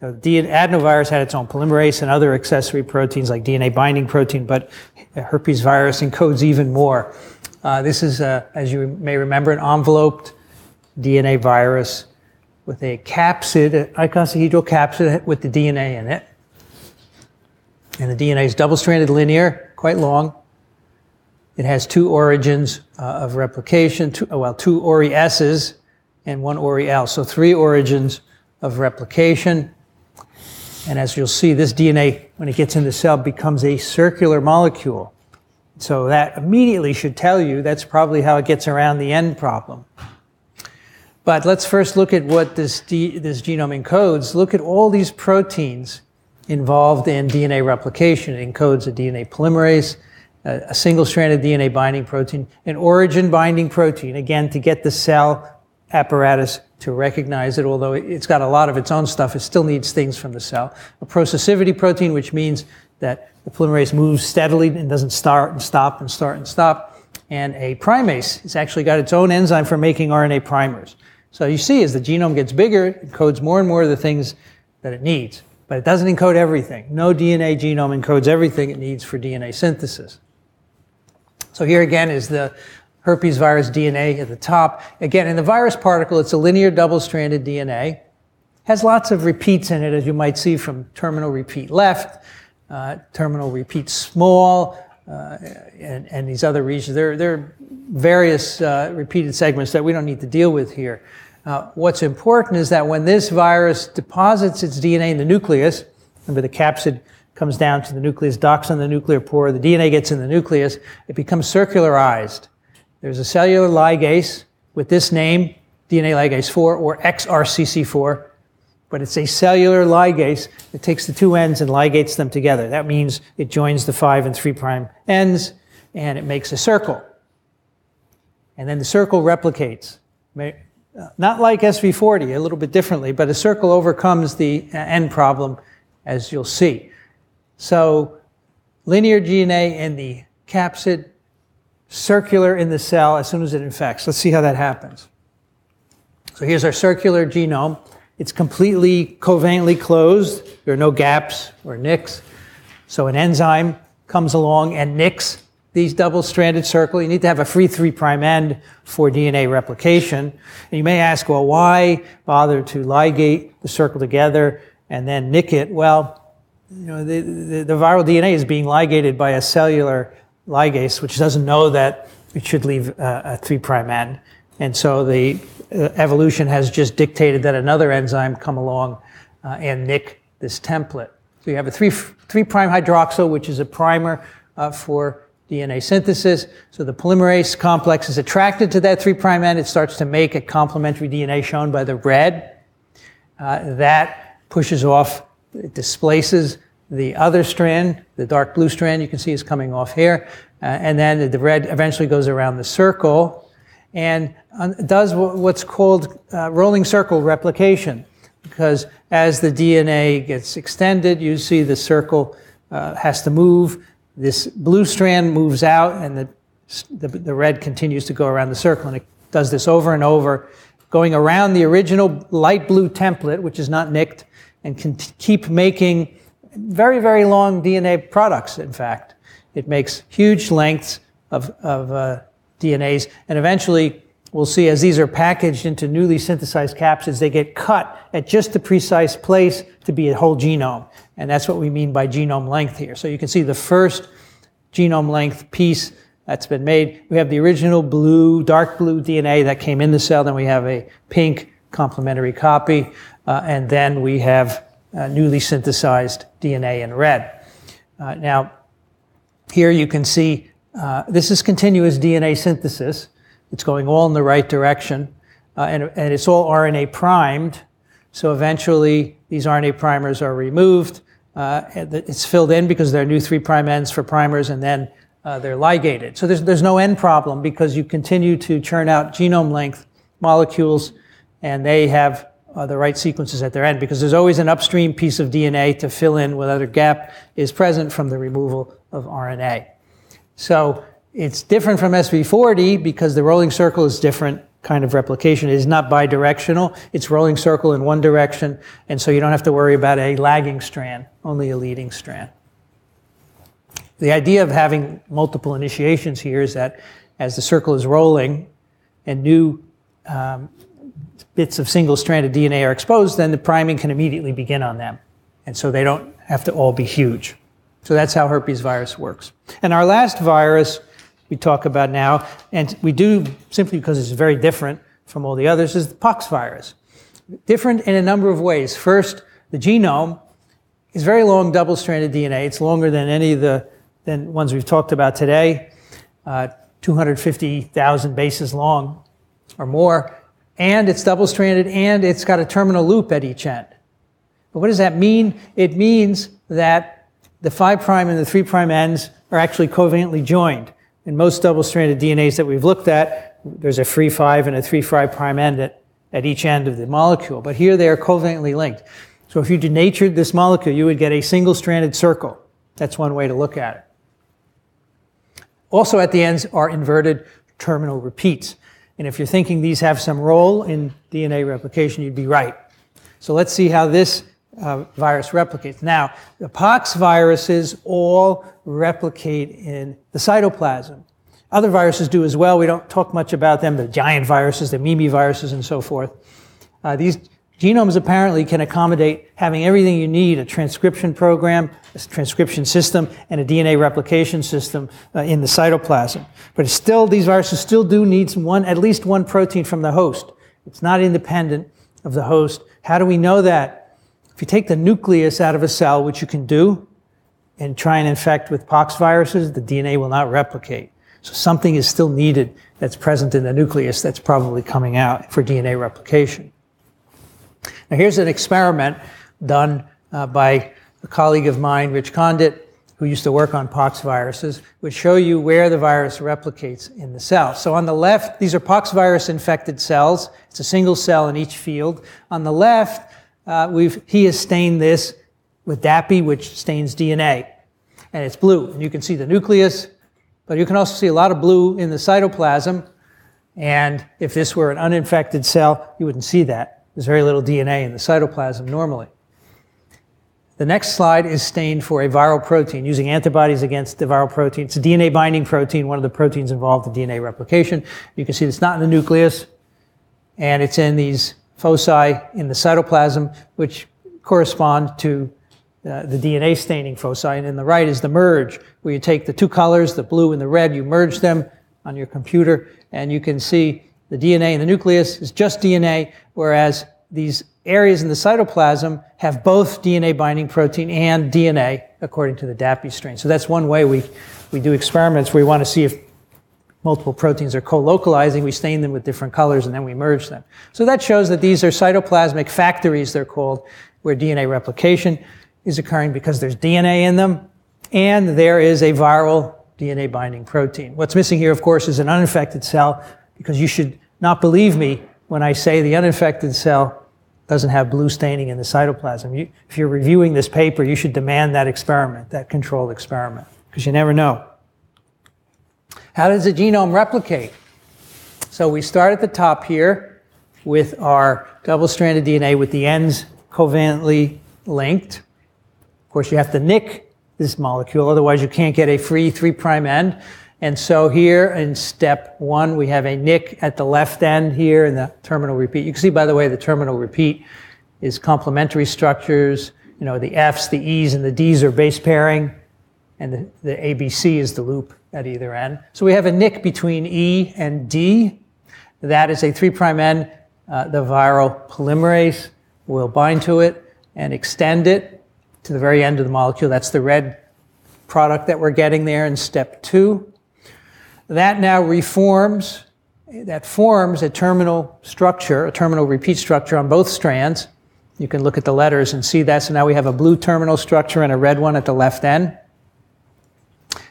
Speaker 1: The adenovirus had its own polymerase and other accessory proteins like DNA binding protein, but herpes virus encodes even more. Uh, this is, uh, as you may remember, an enveloped DNA virus with a capsid, an icosahedral capsid with the DNA in it. And the DNA is double stranded linear, quite long. It has two origins uh, of replication, two, well, two ORI S's and one ORI L. So three origins of replication. And as you'll see, this DNA, when it gets in the cell, becomes a circular molecule. So that immediately should tell you that's probably how it gets around the end problem. But let's first look at what this, this genome encodes. Look at all these proteins involved in DNA replication. It encodes a DNA polymerase, a, a single-stranded DNA binding protein, an origin binding protein, again, to get the cell apparatus to recognize it, although it's got a lot of its own stuff, it still needs things from the cell. A processivity protein, which means that the polymerase moves steadily and doesn't start and stop and start and stop. And a primase, it's actually got its own enzyme for making RNA primers. So you see, as the genome gets bigger, it encodes more and more of the things that it needs. But it doesn't encode everything. No DNA genome encodes everything it needs for DNA synthesis. So here again is the herpes virus DNA at the top. Again, in the virus particle, it's a linear double-stranded DNA. Has lots of repeats in it, as you might see from terminal repeat left, uh, terminal repeat small, uh, and, and, these other regions. There, there are various uh, repeated segments that we don't need to deal with here. Uh, what's important is that when this virus deposits its DNA in the nucleus, remember the capsid comes down to the nucleus, docks on the nuclear pore, the DNA gets in the nucleus, it becomes circularized. There's a cellular ligase with this name, DNA ligase 4 or XRCC4, but it's a cellular ligase that takes the two ends and ligates them together. That means it joins the 5 and 3 prime ends and it makes a circle. And then the circle replicates. Not like SV40, a little bit differently, but a circle overcomes the uh, end problem, as you'll see. So linear DNA in the capsid circular in the cell as soon as it infects. Let's see how that happens. So here's our circular genome. It's completely covalently closed. There are no gaps or nicks. So an enzyme comes along and nicks these double-stranded circle. You need to have a free 3' prime end for DNA replication. And you may ask, well, why bother to ligate the circle together and then nick it? Well, you know, the, the, the viral DNA is being ligated by a cellular ligase, which doesn't know that it should leave a 3' prime end. And so the uh, evolution has just dictated that another enzyme come along uh, and nick this template. So you have a 3, 3' prime hydroxyl, which is a primer uh, for DNA synthesis. So the polymerase complex is attracted to that 3' end. It starts to make a complementary DNA shown by the red. Uh, that pushes off, it displaces the other strand, the dark blue strand you can see is coming off here. Uh, and then the red eventually goes around the circle and uh, does what's called uh, rolling circle replication. Because as the DNA gets extended, you see the circle uh, has to move. This blue strand moves out and the, the, the red continues to go around the circle. And it does this over and over, going around the original light blue template, which is not nicked, and can keep making very, very long DNA products, in fact. It makes huge lengths of, of uh, DNAs, and eventually we'll see as these are packaged into newly synthesized capsids, they get cut at just the precise place to be a whole genome. And that's what we mean by genome length here. So you can see the first genome length piece that's been made. We have the original blue, dark blue DNA that came in the cell, then we have a pink complementary copy, uh, and then we have uh, newly synthesized DNA in red. Uh, now, here you can see uh, this is continuous DNA synthesis. It's going all in the right direction, uh, and, and it's all RNA primed. So eventually, these RNA primers are removed. Uh, it's filled in because there are new 3' prime ends for primers, and then uh, they're ligated. So there's, there's no end problem because you continue to churn out genome length molecules, and they have uh, the right sequences at their end because there's always an upstream piece of DNA to fill in whatever gap is present from the removal of RNA. So it's different from SV40 because the rolling circle is different kind of replication. It is not bidirectional. It's rolling circle in one direction. And so you don't have to worry about a lagging strand, only a leading strand. The idea of having multiple initiations here is that as the circle is rolling and new um, bits of single-stranded DNA are exposed, then the priming can immediately begin on them. And so they don't have to all be huge. So that's how herpes virus works. And our last virus we talk about now, and we do simply because it's very different from all the others, is the pox virus. Different in a number of ways. First, the genome is very long double-stranded DNA. It's longer than any of the than ones we've talked about today, uh, 250,000 bases long or more and it's double stranded, and it's got a terminal loop at each end. But what does that mean? It means that the 5' and the 3' ends are actually covalently joined. In most double stranded DNAs that we've looked at, there's a free 5 and a 3' prime end at, at each end of the molecule. But here they are covalently linked. So if you denatured this molecule, you would get a single stranded circle. That's one way to look at it. Also at the ends are inverted terminal repeats. And if you're thinking these have some role in DNA replication, you'd be right. So let's see how this uh, virus replicates. Now, the pox viruses all replicate in the cytoplasm. Other viruses do as well. We don't talk much about them, the giant viruses, the Mimi viruses, and so forth. Uh, these Genomes apparently can accommodate having everything you need, a transcription program, a transcription system, and a DNA replication system uh, in the cytoplasm. But still, these viruses still do need one, at least one protein from the host. It's not independent of the host. How do we know that? If you take the nucleus out of a cell, which you can do, and try and infect with pox viruses, the DNA will not replicate. So something is still needed that's present in the nucleus that's probably coming out for DNA replication. Now, here's an experiment done uh, by a colleague of mine, Rich Condit, who used to work on pox viruses, which show you where the virus replicates in the cell. So on the left, these are pox virus infected cells. It's a single cell in each field. On the left, uh, we've, he has stained this with DAPI, which stains DNA. And it's blue. And you can see the nucleus, but you can also see a lot of blue in the cytoplasm. And if this were an uninfected cell, you wouldn't see that. There's very little DNA in the cytoplasm normally. The next slide is stained for a viral protein using antibodies against the viral protein. It's a DNA binding protein, one of the proteins involved in DNA replication. You can see it's not in the nucleus, and it's in these foci in the cytoplasm, which correspond to uh, the DNA staining foci. And in the right is the merge, where you take the two colors, the blue and the red, you merge them on your computer, and you can see the DNA in the nucleus is just DNA, whereas these areas in the cytoplasm have both DNA binding protein and DNA according to the DAPI strain. So that's one way we, we do experiments we want to see if multiple proteins are co-localizing. We stain them with different colors and then we merge them. So that shows that these are cytoplasmic factories, they're called, where DNA replication is occurring because there's DNA in them and there is a viral DNA binding protein. What's missing here, of course, is an uninfected cell because you should not believe me when I say the uninfected cell doesn't have blue staining in the cytoplasm. You, if you're reviewing this paper, you should demand that experiment, that controlled experiment, because you never know. How does the genome replicate? So we start at the top here with our double-stranded DNA with the ends covalently linked. Of course, you have to nick this molecule, otherwise you can't get a free three prime end. And so here in step one, we have a nick at the left end here in the terminal repeat. You can see, by the way, the terminal repeat is complementary structures. You know, the F's, the E's, and the D's are base pairing, and the, the ABC is the loop at either end. So we have a nick between E and D. That is a 3' end. Uh, the viral polymerase will bind to it and extend it to the very end of the molecule. That's the red product that we're getting there in step two. That now reforms, that forms a terminal structure, a terminal repeat structure on both strands. You can look at the letters and see that. So now we have a blue terminal structure and a red one at the left end.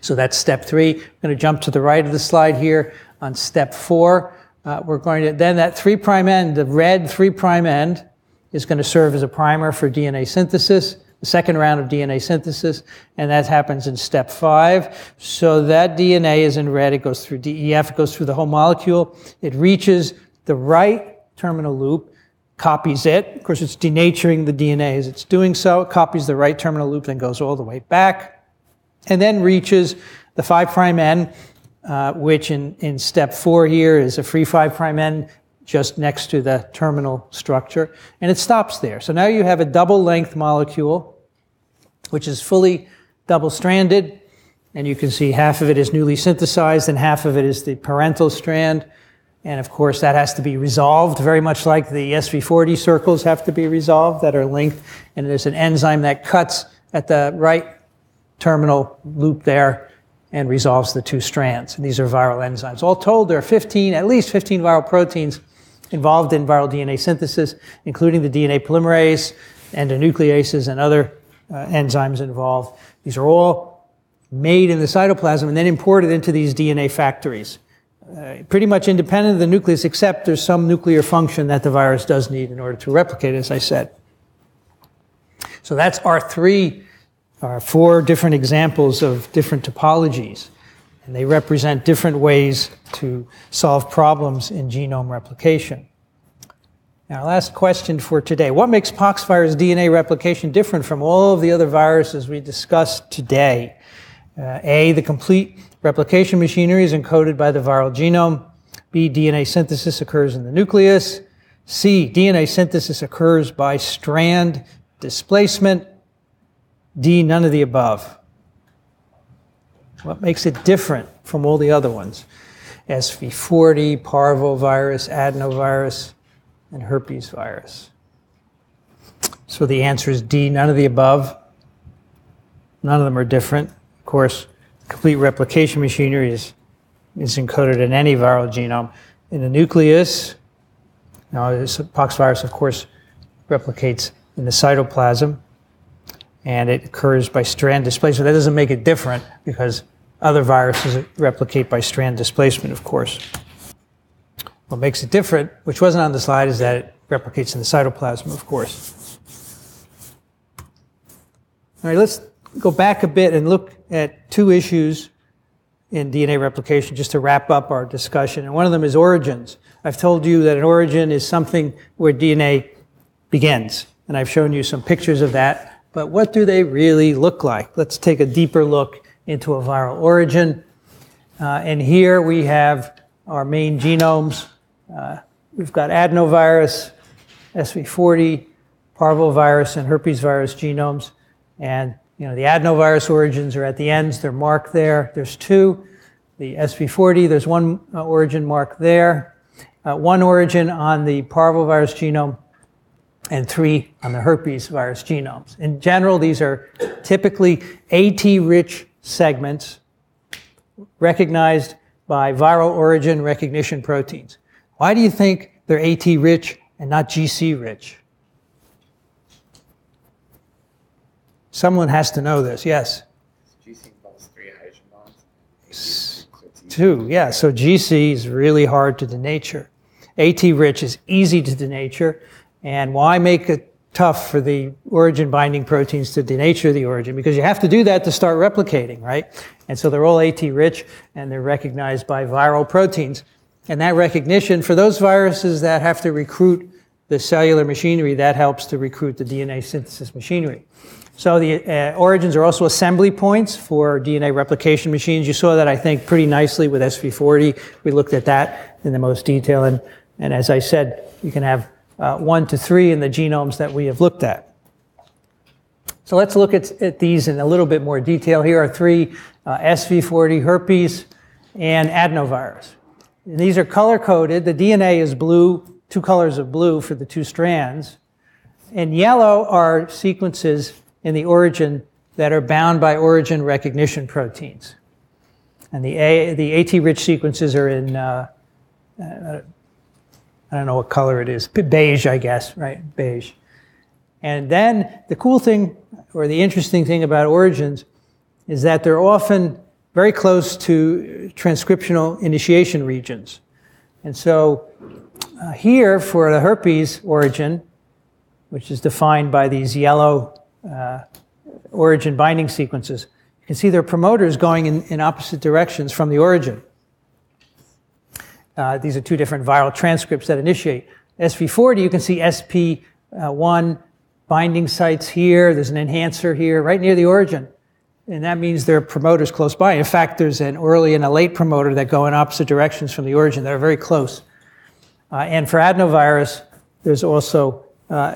Speaker 1: So that's step three. I'm going to jump to the right of the slide here on step four. Uh, we're going to, then that three prime end, the red three prime end, is going to serve as a primer for DNA synthesis, the second round of DNA synthesis, and that happens in step five. So that DNA is in red. It goes through DEF, it goes through the whole molecule. It reaches the right terminal loop, copies it. Of course, it's denaturing the DNA as it's doing so. It copies the right terminal loop, then goes all the way back, and then reaches the 5' prime end, uh, which in, in step four here is a free 5' prime end just next to the terminal structure, and it stops there. So now you have a double length molecule, which is fully double stranded, and you can see half of it is newly synthesized and half of it is the parental strand. And of course, that has to be resolved, very much like the SV40 circles have to be resolved that are linked. And there's an enzyme that cuts at the right terminal loop there and resolves the two strands. And these are viral enzymes. All told, there are 15, at least 15 viral proteins involved in viral DNA synthesis, including the DNA polymerase, endonucleases, and other uh, enzymes involved. These are all made in the cytoplasm and then imported into these DNA factories. Uh, pretty much independent of the nucleus, except there's some nuclear function that the virus does need in order to replicate, as I said. So that's our 3 are four different examples of different topologies, and they represent different ways to solve problems in genome replication. Our last question for today What makes poxvirus DNA replication different from all of the other viruses we discussed today? Uh, A, the complete replication machinery is encoded by the viral genome. B, DNA synthesis occurs in the nucleus. C, DNA synthesis occurs by strand displacement. D, none of the above. What makes it different from all the other ones? SV40, parvovirus, adenovirus, and herpes virus. So the answer is D, none of the above. None of them are different. Of course, complete replication machinery is, is encoded in any viral genome. In the nucleus, now this poxvirus, of course, replicates in the cytoplasm, and it occurs by strand displacement. That doesn't make it different because other viruses replicate by strand displacement, of course. What makes it different, which wasn't on the slide, is that it replicates in the cytoplasm, of course. All right, let's go back a bit and look at two issues in DNA replication just to wrap up our discussion. And one of them is origins. I've told you that an origin is something where DNA begins. And I've shown you some pictures of that. But what do they really look like? Let's take a deeper look into a viral origin. Uh, and here we have our main genomes. Uh, we've got adenovirus, SV40, parvovirus, and herpes virus genomes. And you know, the adenovirus origins are at the ends. They're marked there. There's two. The SV40, there's one uh, origin marked there. Uh, one origin on the parvovirus genome and three on the herpes virus genomes. In general, these are typically AT-rich segments recognized by viral origin recognition proteins. Why do you think they're AT rich and not GC rich? Someone has to know this, yes.
Speaker 2: GC involves three hydrogen bonds.
Speaker 1: Two, yeah. So GC is really hard to denature. AT rich is easy to denature. And why make it tough for the origin binding proteins to denature the origin because you have to do that to start replicating, right? And so they're all AT rich and they're recognized by viral proteins. And that recognition for those viruses that have to recruit the cellular machinery, that helps to recruit the DNA synthesis machinery. So the uh, origins are also assembly points for DNA replication machines. You saw that, I think, pretty nicely with SV40. We looked at that in the most detail. And, and as I said, you can have uh, one to three in the genomes that we have looked at. So let's look at, at these in a little bit more detail. Here are three uh, SV40 herpes and adenovirus. And these are color coded. The DNA is blue, two colors of blue for the two strands. And yellow are sequences in the origin that are bound by origin recognition proteins. And the, A, the AT-rich sequences are in uh, uh, I don't know what color it is, beige, I guess, right? Beige. And then the cool thing, or the interesting thing about origins, is that they're often very close to transcriptional initiation regions. And so uh, here, for the herpes origin, which is defined by these yellow uh, origin binding sequences. You can see there are promoters going in, in opposite directions from the origin. Uh, these are two different viral transcripts that initiate. SV40, you can see SP1 binding sites here. There's an enhancer here, right near the origin. And that means there are promoters close by. In fact, there's an early and a late promoter that go in opposite directions from the origin that are very close. Uh, and for adenovirus, there's also uh,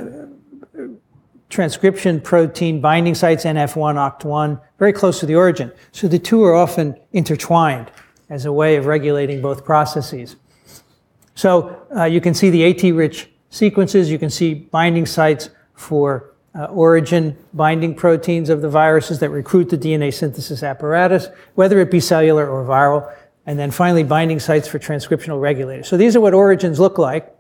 Speaker 1: transcription protein binding sites, NF1, OCT1, very close to the origin. So the two are often intertwined as a way of regulating both processes. So uh, you can see the AT-rich sequences. You can see binding sites for uh, origin binding proteins of the viruses that recruit the DNA synthesis apparatus, whether it be cellular or viral. And then finally, binding sites for transcriptional regulators. So these are what origins look like.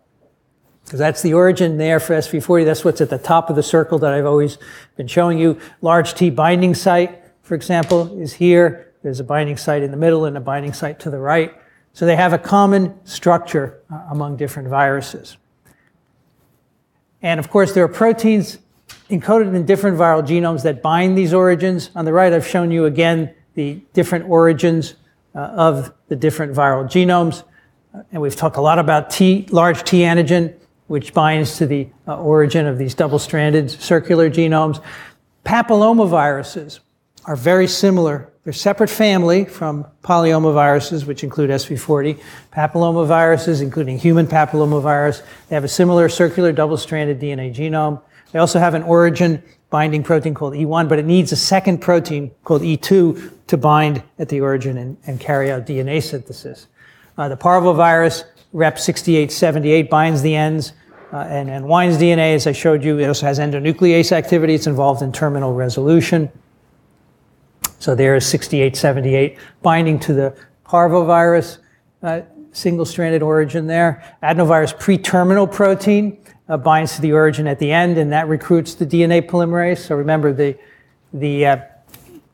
Speaker 1: Because that's the origin there for SV40. That's what's at the top of the circle that I've always been showing you. Large T binding site, for example, is here. There's a binding site in the middle and a binding site to the right. So they have a common structure uh, among different viruses. And of course, there are proteins encoded in different viral genomes that bind these origins. On the right, I've shown you again the different origins uh, of the different viral genomes. Uh, and we've talked a lot about T, large T antigen, which binds to the uh, origin of these double-stranded circular genomes. Papillomaviruses are very similar. They're separate family from polyomaviruses, which include SV40. Papillomaviruses, including human papillomavirus, they have a similar circular double-stranded DNA genome. They also have an origin binding protein called E1, but it needs a second protein called E2 to bind at the origin and, and carry out DNA synthesis. Uh, the parvovirus rep6878 binds the ends uh, and, and winds DNA, as I showed you. It also has endonuclease activity. It's involved in terminal resolution. So there is 6878 binding to the parvovirus uh, single-stranded origin there. Adenovirus pre-terminal protein uh, binds to the origin at the end, and that recruits the DNA polymerase. So remember, the, the, uh,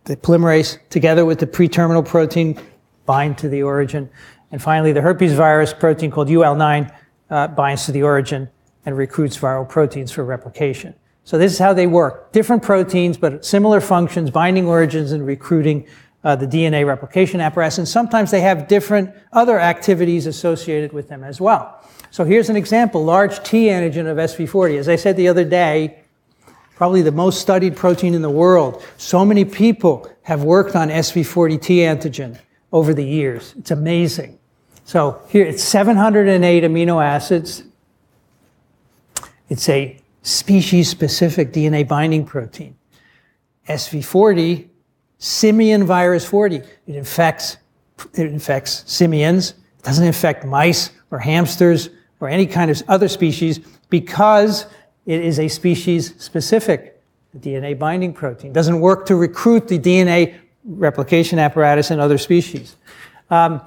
Speaker 1: the polymerase together with the pre-terminal protein bind to the origin. And finally, the herpes virus protein called UL9 uh, binds to the origin and recruits viral proteins for replication. So this is how they work. Different proteins, but similar functions, binding origins and recruiting uh, the DNA replication apparatus. And sometimes they have different other activities associated with them as well. So here's an example, large T antigen of SV40. As I said the other day, probably the most studied protein in the world. So many people have worked on SV40 T antigen over the years. It's amazing. So here it's 708 amino acids. It's a species specific DNA binding protein. SV40, simian virus 40. It infects, it infects simians. It doesn't infect mice or hamsters or any kind of other species because it is a species specific DNA binding protein. It doesn't work to recruit the DNA replication apparatus in other species. Um,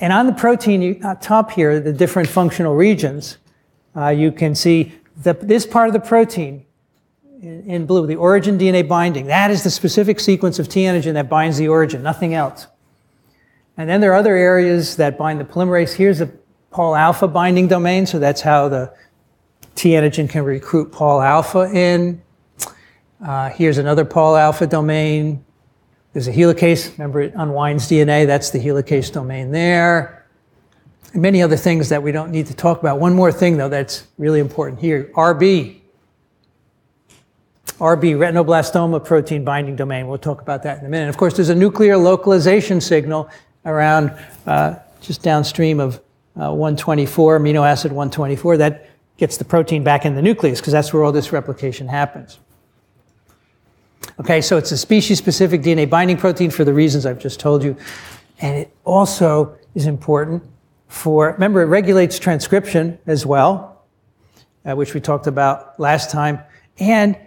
Speaker 1: and on the protein uh, top here, the different functional regions, uh, you can see the, this part of the protein in, in blue, the origin DNA binding. That is the specific sequence of T antigen that binds the origin, nothing else. And then there are other areas that bind the polymerase. Here's the Pol alpha binding domain, so that's how the T antigen can recruit Pol alpha in. Uh, here's another Pol alpha domain. There's a helicase. Remember, it unwinds DNA. That's the helicase domain there. And many other things that we don't need to talk about. One more thing, though, that's really important here RB. RB, retinoblastoma protein binding domain. We'll talk about that in a minute. Of course, there's a nuclear localization signal around uh, just downstream of uh, 124, amino acid 124. That gets the protein back in the nucleus because that's where all this replication happens. Okay, so it's a species specific DNA binding protein for the reasons I've just told you. And it also is important for, remember, it regulates transcription as well, uh, which we talked about last time, and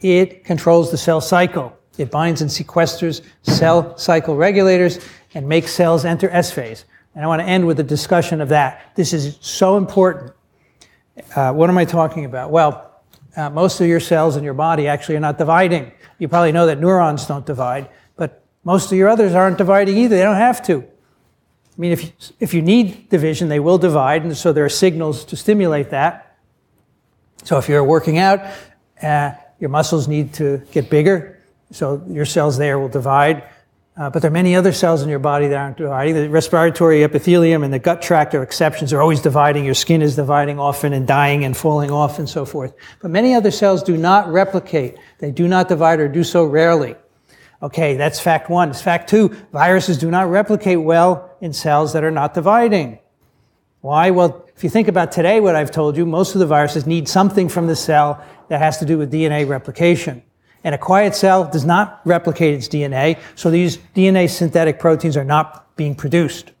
Speaker 1: it controls the cell cycle. It binds and sequesters cell cycle regulators and makes cells enter S phase. And I want to end with a discussion of that. This is so important. Uh, what am I talking about? Well, uh, most of your cells in your body actually are not dividing. You probably know that neurons don't divide, but most of your others aren't dividing either. They don't have to. I mean, if if you need division, they will divide, and so there are signals to stimulate that. So if you're working out, uh, your muscles need to get bigger, so your cells there will divide. Uh, but there are many other cells in your body that aren't dividing. The respiratory epithelium and the gut tract are exceptions. They're always dividing. Your skin is dividing often and dying and falling off and so forth. But many other cells do not replicate. They do not divide or do so rarely. Okay, that's fact one. It's fact two, viruses do not replicate well in cells that are not dividing. Why? Well, if you think about today, what I've told you, most of the viruses need something from the cell that has to do with DNA replication. And a quiet cell does not replicate its DNA, so these DNA synthetic proteins are not being produced.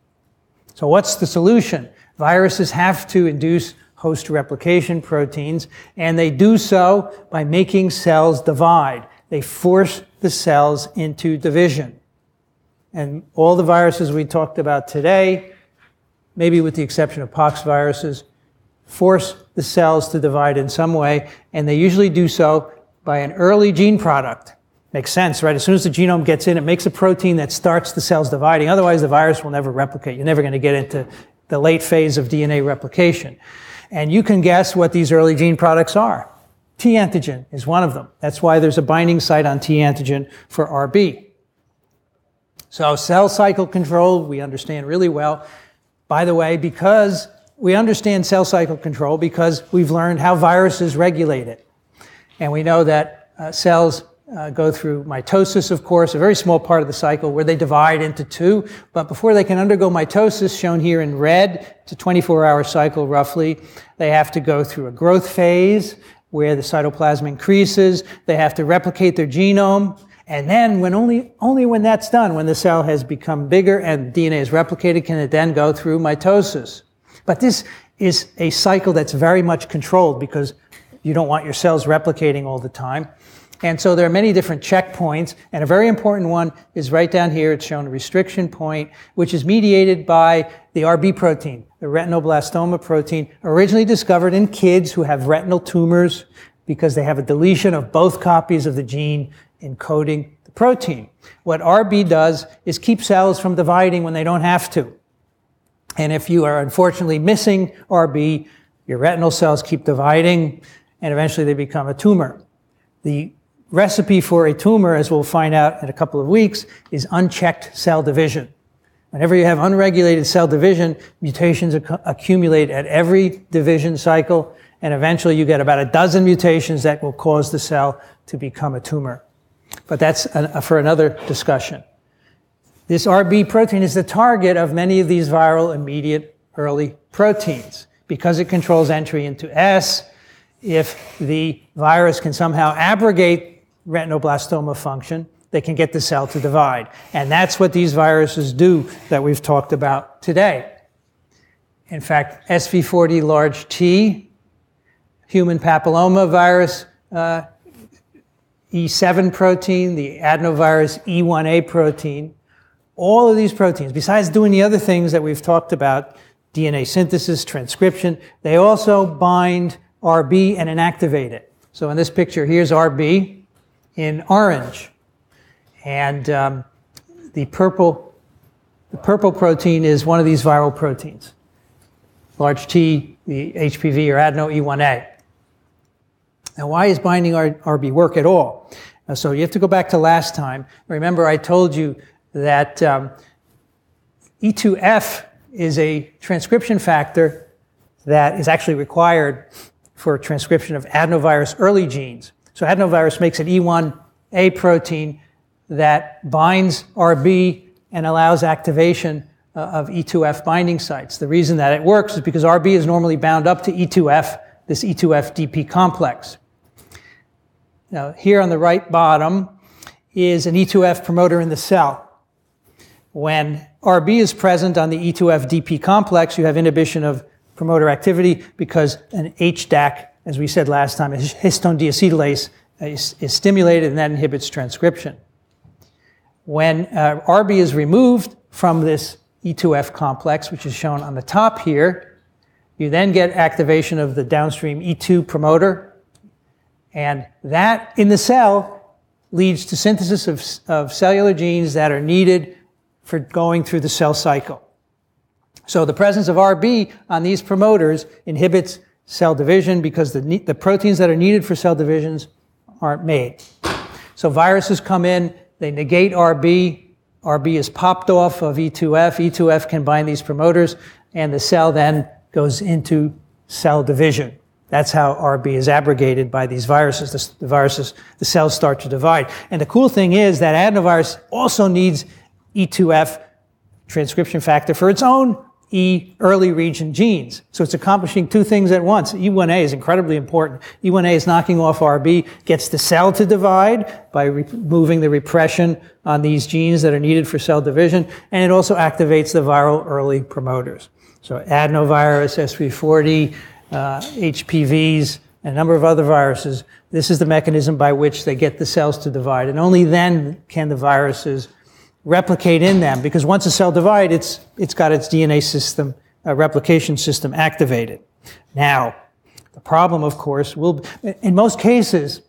Speaker 1: So what's the solution? Viruses have to induce host replication proteins, and they do so by making cells divide. They force the cells into division. And all the viruses we talked about today, maybe with the exception of pox viruses, force the cells to divide in some way, and they usually do so by an early gene product. Makes sense, right? As soon as the genome gets in, it makes a protein that starts the cells dividing. Otherwise, the virus will never replicate. You're never going to get into the late phase of DNA replication. And you can guess what these early gene products are. T antigen is one of them. That's why there's a binding site on T antigen for RB. So cell cycle control, we understand really well. By the way, because we understand cell cycle control because we've learned how viruses regulate it. And we know that uh, cells uh, go through mitosis, of course, a very small part of the cycle where they divide into two. But before they can undergo mitosis, shown here in red, it's a 24 hour cycle roughly, they have to go through a growth phase where the cytoplasm increases. They have to replicate their genome. And then when only, only when that's done, when the cell has become bigger and DNA is replicated, can it then go through mitosis. But this is a cycle that's very much controlled because you don't want your cells replicating all the time. And so there are many different checkpoints, and a very important one is right down here. It's shown a restriction point, which is mediated by the RB protein, the retinoblastoma protein, originally discovered in kids who have retinal tumors because they have a deletion of both copies of the gene encoding the protein. What RB does is keep cells from dividing when they don't have to. And if you are unfortunately missing RB, your retinal cells keep dividing, and eventually they become a tumor. The recipe for a tumor, as we'll find out in a couple of weeks, is unchecked cell division. Whenever you have unregulated cell division, mutations ac- accumulate at every division cycle, and eventually you get about a dozen mutations that will cause the cell to become a tumor. But that's an, for another discussion. This RB protein is the target of many of these viral immediate early proteins because it controls entry into S, if the virus can somehow abrogate retinoblastoma function, they can get the cell to divide. And that's what these viruses do that we've talked about today. In fact, SV40 large T, human papilloma virus, uh, E7 protein, the adenovirus E1A protein, all of these proteins, besides doing the other things that we've talked about, DNA synthesis, transcription, they also bind RB and inactivate it. So in this picture, here's RB in orange. And um, the purple, the purple protein is one of these viral proteins. Large T, the HPV or adeno E1A. Now, why is binding RB work at all? So you have to go back to last time. Remember, I told you that um, E2F is a transcription factor that is actually required for transcription of adenovirus early genes. So adenovirus makes an E1A protein that binds RB and allows activation uh, of E2F binding sites. The reason that it works is because RB is normally bound up to E2F, this E2F DP complex. Now, here on the right bottom is an E2F promoter in the cell. When RB is present on the E2F DP complex, you have inhibition of promoter activity because an HDAC, as we said last time, histone deacetylase is, is stimulated and that inhibits transcription. When uh, RB is removed from this E2F complex, which is shown on the top here, you then get activation of the downstream E2 promoter, and that in the cell leads to synthesis of, of cellular genes that are needed for going through the cell cycle. So the presence of RB on these promoters inhibits cell division because the, the proteins that are needed for cell divisions aren't made. So viruses come in, they negate RB. RB is popped off of E E2F. E2F can bind these promoters, and the cell then goes into cell division. That's how RB is abrogated by these viruses. The, the viruses, the cells start to divide. And the cool thing is that adenovirus also needs E2F transcription factor for its own E early region genes. So it's accomplishing two things at once. E1A is incredibly important. E1A is knocking off RB, gets the cell to divide by removing the repression on these genes that are needed for cell division, and it also activates the viral early promoters. So adenovirus, SV40, uh, HPVs, and a number of other viruses, this is the mechanism by which they get the cells to divide. And only then can the viruses replicate in them because once a cell divides, it's, it's got its DNA system, uh, replication system activated. Now, the problem, of course, will, in most cases,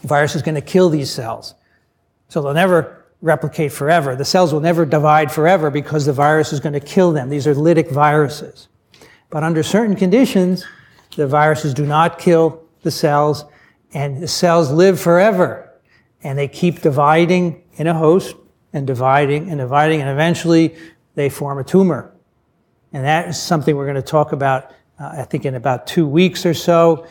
Speaker 1: the virus is going to kill these cells. So they'll never replicate forever. The cells will never divide forever because the virus is going to kill them. These are lytic viruses. But under certain conditions, the viruses do not kill the cells, and the cells live forever. And they keep dividing in a host and dividing and dividing, and eventually they form a tumor. And that is something we're going to talk about, uh, I think, in about two weeks or so,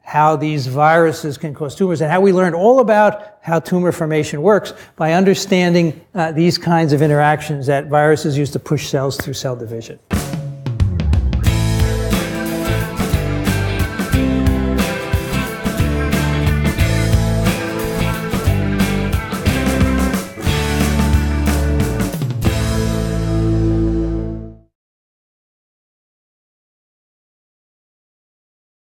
Speaker 1: how these viruses can cause tumors and how we learned all about how tumor formation works by understanding uh, these kinds of interactions that viruses use to push cells through cell division.